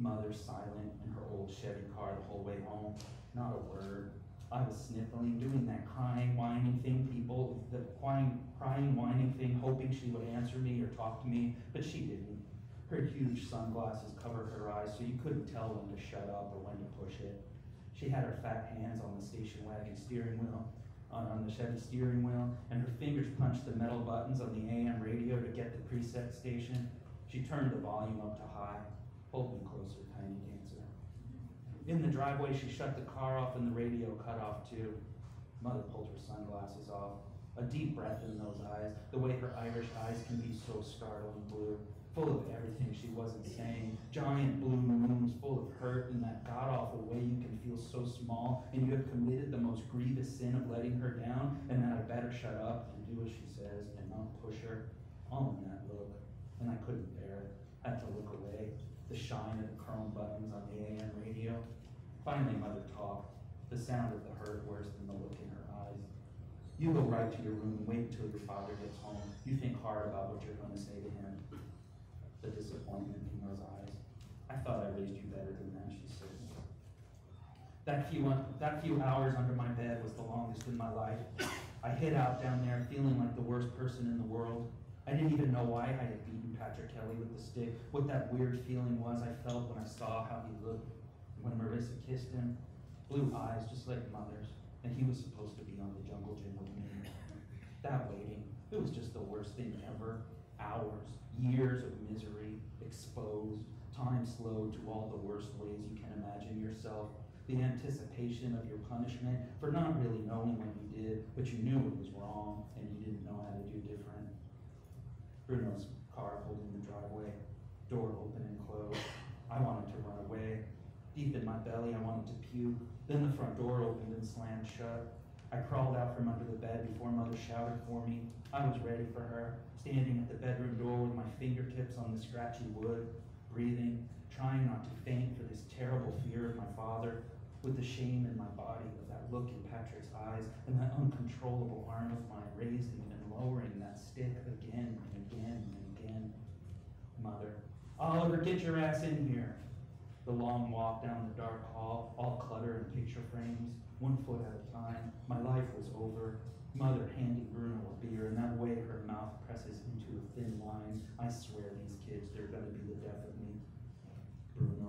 Mother silent in her old Chevy car the whole way home, not a word. I was sniffling, doing that crying, whining thing people, the crying, crying, whining thing, hoping she would answer me or talk to me, but she didn't. Her huge sunglasses covered her eyes, so you couldn't tell when to shut up or when to push it. She had her fat hands on the station wagon steering wheel, on, on the Chevy steering wheel, and her fingers punched the metal buttons on the AM radio to get the preset station. She turned the volume up to high. Hold me closer, tiny dancer. In the driveway, she shut the car off and the radio cut off too. Mother pulled her sunglasses off. A deep breath in those eyes, the way her Irish eyes can be so startling blue, full of everything she wasn't saying. Giant blue moons full of hurt in that god awful way you can feel so small and you have committed the most grievous sin of letting her down and that I better shut up and do as she says and not push her. All in that look. And I couldn't bear it. I had to look away. The shine of the chrome buttons on the AM radio. Finally, mother talked. The sound of the hurt worse than the look in her eyes. You go right to your room and wait until your father gets home. You think hard about what you're going to say to him. The disappointment in those eyes. I thought I raised you better than that, she said. That few, that few hours under my bed was the longest in my life. I hid out down there feeling like the worst person in the world. I didn't even know why I had beaten Patrick Kelly with the stick, what that weird feeling was I felt when I saw how he looked when Marissa kissed him. Blue eyes, just like mother's, and he was supposed to be on the jungle gym with me. That waiting, it was just the worst thing ever. Hours, years of misery, exposed, time slowed to all the worst ways you can imagine yourself. The anticipation of your punishment for not really knowing what you did, but you knew it was wrong and you didn't know how to do different. Bruno's car pulled in the driveway, door open and closed. I wanted to run away. Deep in my belly, I wanted to puke. Then the front door opened and slammed shut. I crawled out from under the bed before mother shouted for me. I was ready for her, standing at the bedroom door with my fingertips on the scratchy wood, breathing, trying not to faint for this terrible fear of my father, with the shame in my body of that look in Patrick's eyes and that uncontrollable arm of mine raising and lowering that stick again again and again. Mother, Oliver, get your ass in here. The long walk down the dark hall, all clutter and picture frames, one foot at a time. My life was over. Mother handing Bruno a beer, and that way her mouth presses into a thin line. I swear these kids, they're gonna be the death of me. Bruno,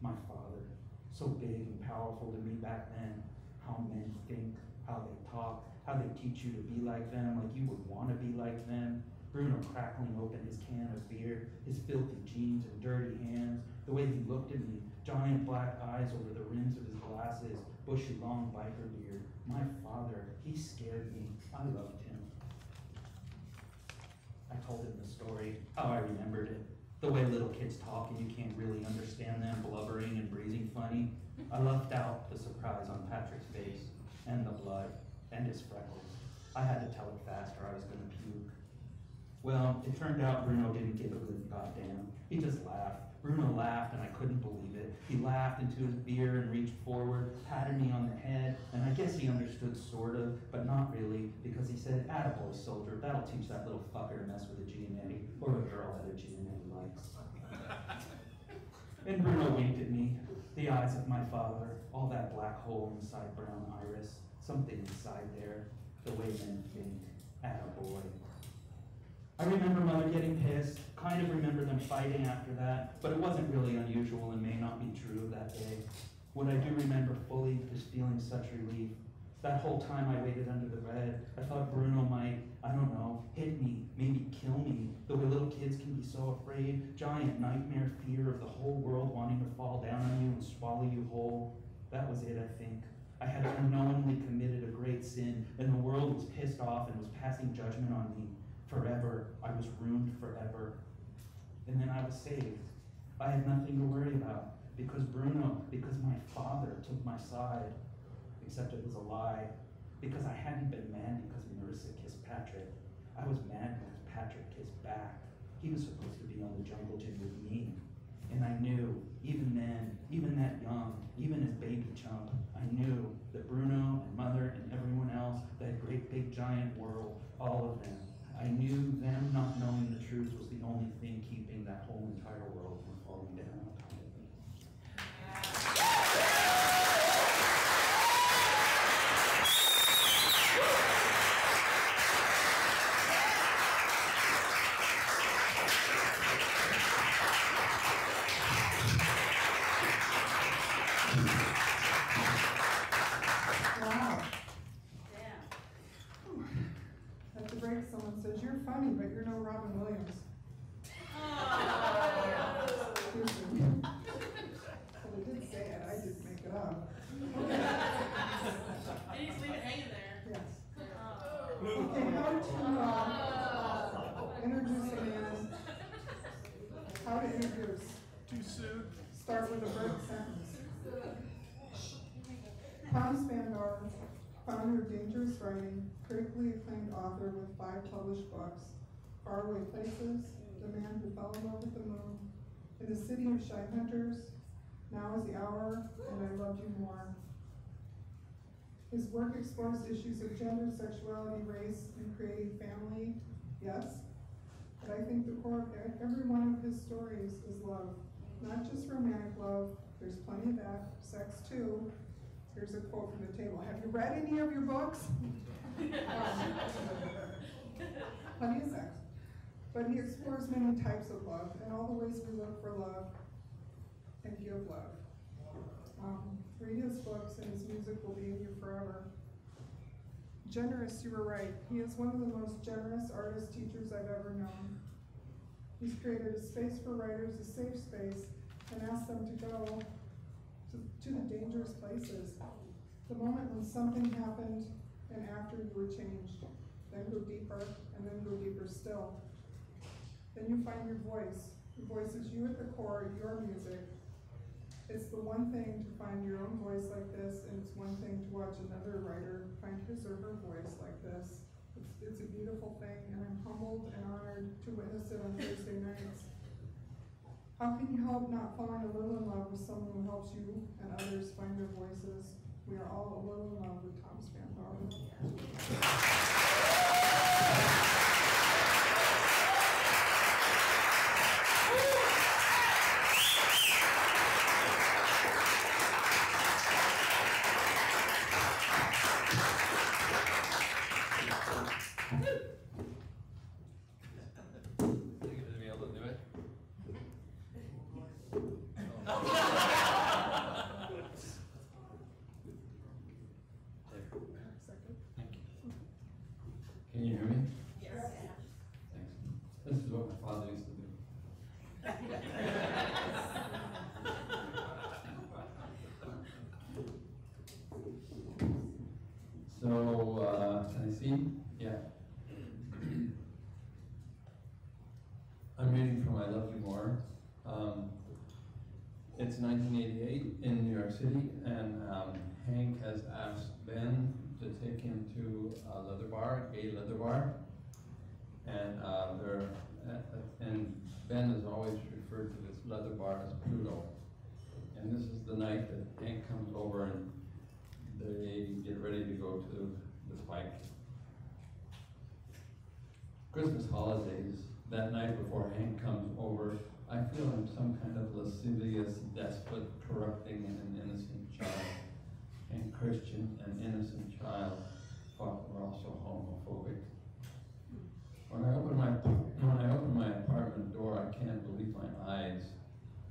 my father, so big and powerful to me back then. How men think, how they talk, how they teach you to be like them, like you would wanna be like them. Bruno crackling open his can of beer, his filthy jeans and dirty hands, the way he looked at me, giant black eyes over the rims of his glasses, bushy long biker beard. My father, he scared me. I loved him. I told him the story, how I remembered it. The way little kids talk and you can't really understand them, blubbering and breathing funny. I left out the surprise on Patrick's face, and the blood, and his freckles. I had to tell it fast or I was gonna puke. Well, it turned out Bruno didn't give a good goddamn. He just laughed. Bruno laughed and I couldn't believe it. He laughed into his beer and reached forward, patted me on the head, and I guess he understood sort of, but not really, because he said, Attaboy, soldier, that'll teach that little fucker to mess with a Gianetti, or a girl that a Gianetti likes. and Bruno winked at me, the eyes of my father, all that black hole inside brown iris, something inside there, the way men think, attaboy. I remember mother getting pissed, kind of remember them fighting after that, but it wasn't really unusual and may not be true of that day. What I do remember fully is feeling such relief. That whole time I waited under the bed, I thought Bruno might, I don't know, hit me, maybe kill me, the way little kids can be so afraid, giant nightmare fear of the whole world wanting to fall down on you and swallow you whole. That was it, I think. I had unknowingly committed a great sin, and the world was pissed off and was passing judgment on me. Forever, I was ruined forever. And then I was saved. I had nothing to worry about because Bruno, because my father took my side, except it was a lie. Because I hadn't been mad because Marissa kissed Patrick. I was mad because Patrick kissed back. He was supposed to be on the jungle gym with me. And I knew, even then, even that young, even as baby chump, I knew that Bruno and mother and everyone else, that great big giant world, all of them, I knew them not knowing the truth was the only thing keeping that whole entire world from falling down on top of me. Wow. At the break, someone says, you're funny, but you're no Robin Williams. Excuse me. Well, they did say it, I didn't make it up. And you just leave it Yes. How to, uh, introduce man, how to introduce. Too soon. Start with a verb sentence. Tom Spanbauer, founder of Dangerous Writing, critically acclaimed author with five published books, Faraway Places, The Man Who Fell in Love with the Moon, In the City of Shy Hunters, Now is the Hour, and I Loved You More. His work explores issues of gender, sexuality, race, and creating family, yes, but I think the core of every one of his stories is love, not just romantic love, there's plenty of that, sex too. Here's a quote from the table. Have you read any of your books? Um, Plenty of sex. But he explores many types of love and all the ways we look for love and give love. Um, read his books and his music will be in you forever. Generous, you were right. He is one of the most generous artist teachers I've ever known. He's created a space for writers, a safe space, and asked them to go to, to the dangerous places. The moment when something happened and after you were changed, then go deeper and then go deeper still. Then you find your voice. Your voice is you at the core, your music. It's the one thing to find your own voice like this, and it's one thing to watch another writer find his or her voice like this. It's, it's a beautiful thing, and I'm humbled and honored to witness it on Thursday nights. How can you help not falling a little in love with someone who helps you and others find their voices? We are all a little in love with Tom Spanbauer. Think you're gonna be able to do it? Can you hear me? Yes. Thanks. This is what my father used to do. So, uh, can I see? Yeah. I'm reading from I Loved You More. Um, it's 1988 in New York City, and um, Hank has asked Ben to take him to a leather bar, a gay leather bar. Uh, and Ben has always referred to this leather bar as Pluto. And this is the night that Hank comes over and they get ready to go to the spike. Christmas holidays, that night before Hank comes over, I feel I'm some kind of lascivious despot corrupting an innocent child. And Christian, an innocent child, but we're also homophobic. When I open my when I open my apartment door, I can't believe my eyes.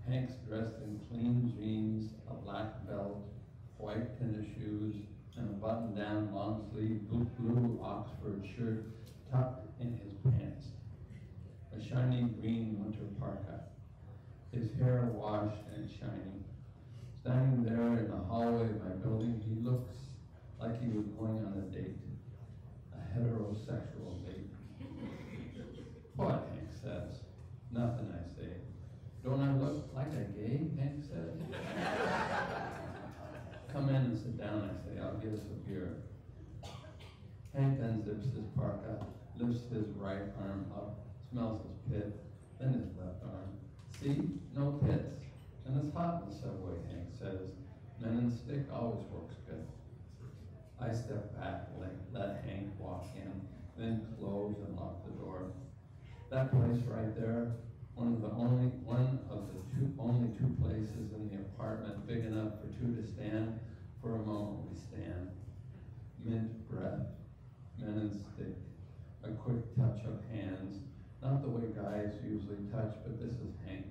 Hank's dressed in clean jeans, a black belt, white tennis shoes, and a button-down long-sleeve blue, Oxford shirt tucked in his pants. A shiny green winter parka. His hair washed and shiny. Standing there in the hallway of my building, he looks like he was going on a date. A heterosexual date. What, Hank says. Nothing, I say. Don't I look like a gay? Hank says. Come in and sit down, I say. I'll get us a beer. Hank unzips his parka, lifts his right arm up, smells his pit, then his left arm. See? No pits. And it's hot in the subway, Hank says. Mennen stick always works good. I step back, let, let Hank walk in, then close and lock the door. That place right there, one of the only, one of the two, only two places in the apartment big enough for two to stand. For a moment we stand. Mint breath, Mennen stick, a quick touch of hands, not the way guys usually touch, but this is Hank.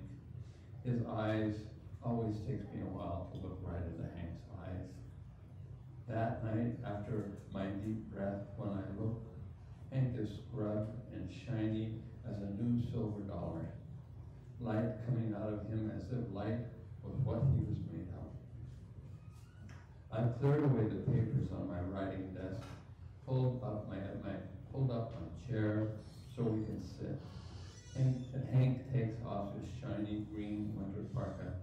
His eyes, always takes me a while to look right into Hank's eyes. That night, after my deep breath, when I look, Hank is scrubbed and shiny as a new silver dollar. Light coming out of him as if light was what he was made of. I've cleared away the papers on my writing desk, pulled up my, my pulled up my chair so we can sit. And Hank takes off his shiny green winter parka.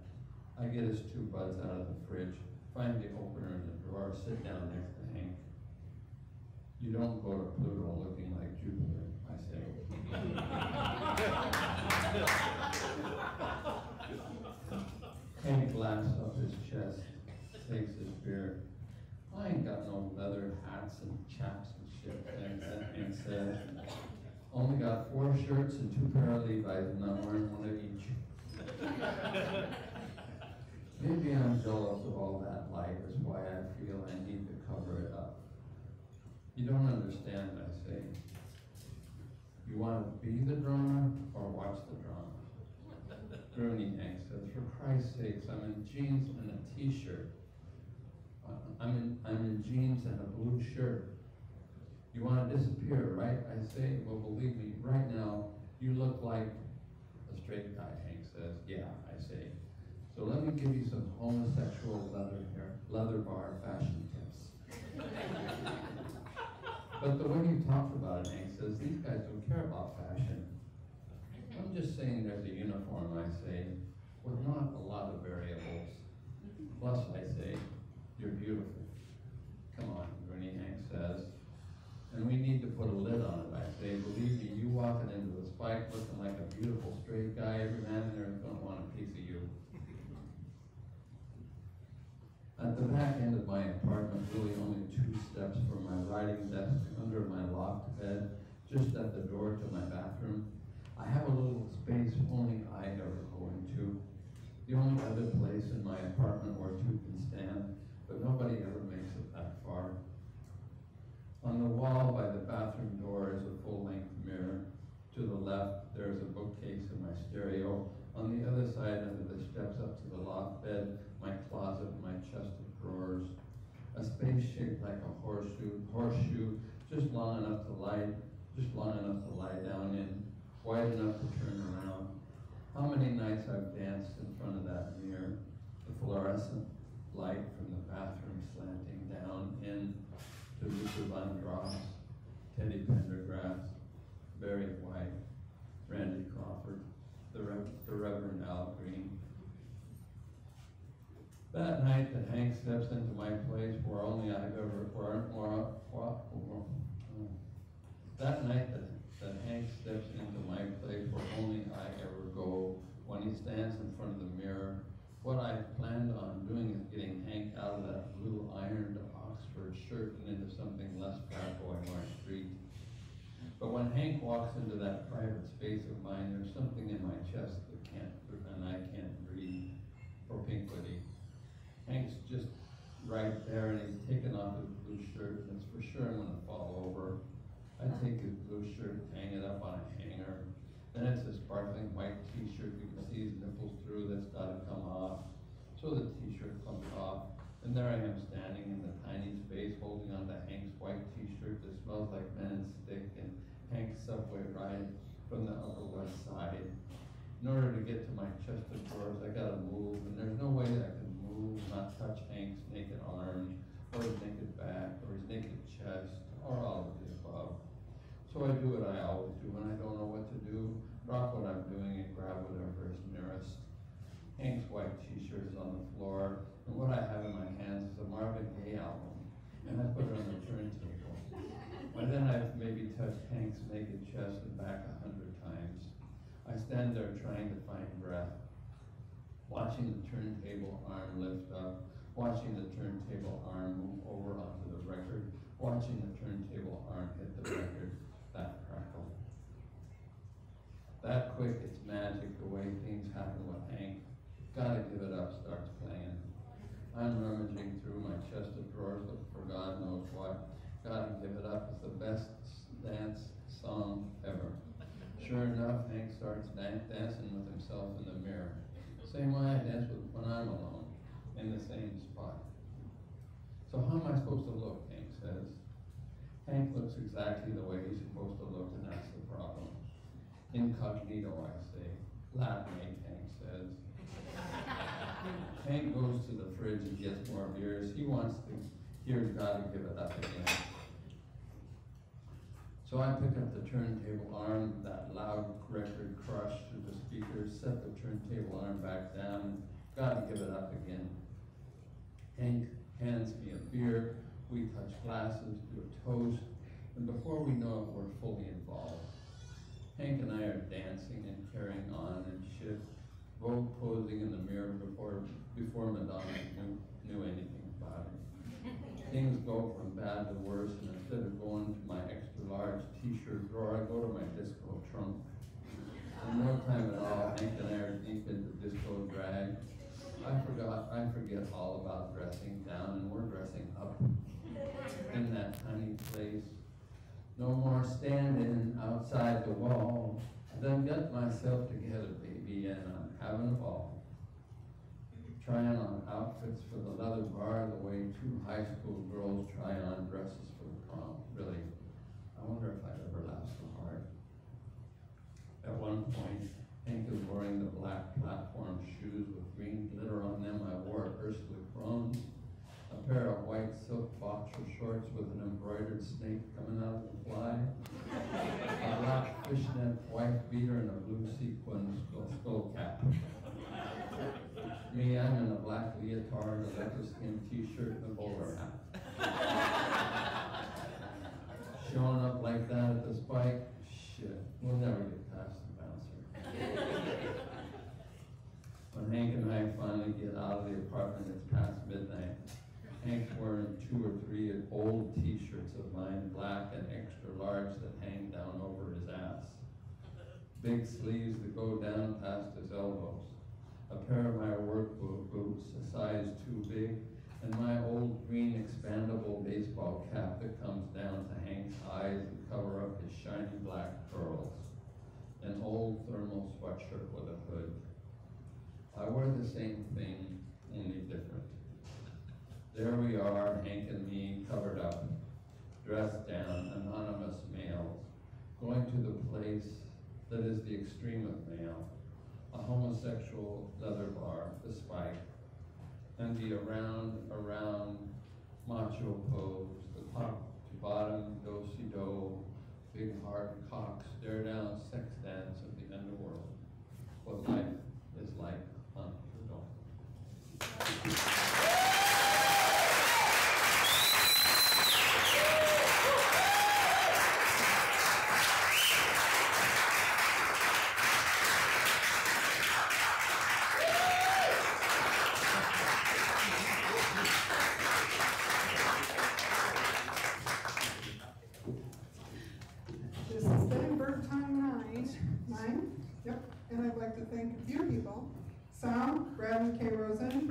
I get his two buds out of the fridge, find the opener in the drawer, sit down next to Hank. You don't go to Pluto looking like Jupiter, Say. Hank laughs up his chest, takes his beer. I ain't got no leather hats and chaps and shit, Hank Hank says. Only got four shirts and two pair of Levi's and I'm wearing one of each. Maybe I'm jealous of all that light is why I feel I need to cover it up. You don't understand, I say. You want to be the drama or watch the drama? Rooney Hank says, for Christ's sakes, I'm in jeans and a t-shirt. Uh, I'm in, I'm in jeans and a blue shirt. You want to disappear, right? I say, well, believe me, right now, you look like a straight guy, Hank says. Yeah, I say. So let me give you some homosexual leather hair, leather bar fashion tips. but the way you talk about it, Hank says, these guys don't care about fashion. I'm just saying there's a uniform, I say, with not a lot of variables. Plus, I say, you're beautiful. Come on, Rooney Hank says. And we need to put a lid on it, I say. Believe me, you walking into the spike looking like a beautiful straight guy, every man in there is gonna want a piece of you. At the back end of my apartment, really only two steps from my writing desk, under my locked bed, just at the door to my bathroom, I have a little space only I ever go into. The only other place in my apartment where two can stand, but nobody ever makes it that far. On the wall by the bathroom door is a full-length mirror. To the left, there is a my stereo. On the other side, under the steps up to the loft bed, my closet, my chest of drawers. A space shaped like a horseshoe, horseshoe, just long enough to lie, just long enough to lie down in, wide enough to turn around. How many nights I've danced in front of that mirror, the fluorescent light from the bathroom slanting down in to Luther Vandross, Teddy Pendergrass, Barry White, Randy Crawford, the, Rev- the Reverend Al Green. That night that Hank steps into my place where only I've ever, where, where, where, where that night that, that Hank steps into my place where only I ever go, when he stands in front of the mirror, what I planned on doing is getting Hank out of that blue ironed Oxford shirt and into something less bad boy street. But when Hank walks into that private space of mine, there's something in my chest that can't, and I can't breathe, propinquity. Hank's just right there and he's taken off his blue shirt and it's for sure I'm gonna fall over. I take his blue shirt, hang it up on a hanger. Then it's a sparkling white t-shirt, you can see his nipples through, that's gotta come off. So the t-shirt comes off, and there I am standing in the tiny space holding on to Hank's white t-shirt that smells like men's Hank's subway ride from the Upper West Side. In order to get to my chest of drawers, I gotta move, and there's no way that I can move, not touch Hank's naked arms, or his naked back, or his naked chest, or all of the above. So I do what I always do when I don't know what to do, drop what I'm doing and grab whatever is nearest. Hank's white t-shirt is on the floor, and what I have in my hands is a Marvin Gaye album, and I put it on the turntable. By then I've touched Hank's naked chest and back a hundred times. I stand there trying to find breath, watching the turntable arm lift up, watching the turntable arm move over onto the record, watching the turntable arm hit the record, that crackle. That quick, it's magic the way things happen with Hank. Gotta give it up starts playing. I'm rummaging through my chest of drawers for God knows what. Gotta give it up is the best dance song ever. Sure enough, Hank starts dan- dancing with himself in the mirror. Same way I dance with when I'm alone, in the same spot. So how am I supposed to look, Hank says. Hank looks exactly the way he's supposed to look, and that's the problem. Incognito, I say. Latinate, Hank says. Hank goes to the fridge and gets more beers. He wants to hear Gotta give it up again. So I pick up the turntable arm, that loud record crush through the speakers, set the turntable arm back down, gotta give it up again. Hank hands me a beer, we touch glasses, do a toast, and before we know it, we're fully involved. Hank and I are dancing and carrying on and shit, both posing in the mirror before, before Madonna knew, knew anything about it. Things go from bad to worse, and instead of going to my extra large t-shirt drawer, I go to my disco trunk. In no time at all, Hank and I are deep into disco drag. I forgot, I forget all about dressing down, and we're dressing up in that tiny place. No more standing outside the wall. Done got myself together, baby, and I'm having a ball. Trying on outfits for the leather bar the way two high school girls try on dresses for the prom. Really, I wonder if I'd ever laugh so hard. At one point, Hank was wearing the black platform shoes with green glitter on them. I wore Ursula Crohn's, a pair of white silk boxer shorts with an embroidered snake coming out of the fly, a black fishnet white beater and a blue sequin skull, skull cap. Me, I'm in a black leotard, a leopard skin t-shirt, and a bowler hat. Showing up like that at the spike, shit, we'll never get past the bouncer. When Hank and I finally get out of the apartment, it's past midnight. Hank's wearing two or three old t-shirts of mine, black and extra large that hang down over his ass. Big sleeves that go down past his elbows. A pair of my work boots, a size too big, and my old green expandable baseball cap that comes down to Hank's eyes and cover up his shiny black curls. An old thermal sweatshirt with a hood. I wear the same thing, only different. There we are, Hank and me, covered up, dressed down, anonymous males, going to the place that is the extreme of male, a homosexual leather bar, the spike, and the around, around macho pose, the top to bottom, do-si-do, big hard cock, stare down sex dance of the underworld, what life is like on the dome. This is Burnt Tongue nine, nine, yep, and I'd like to thank a few people. Sound, Bradley K. Rosen.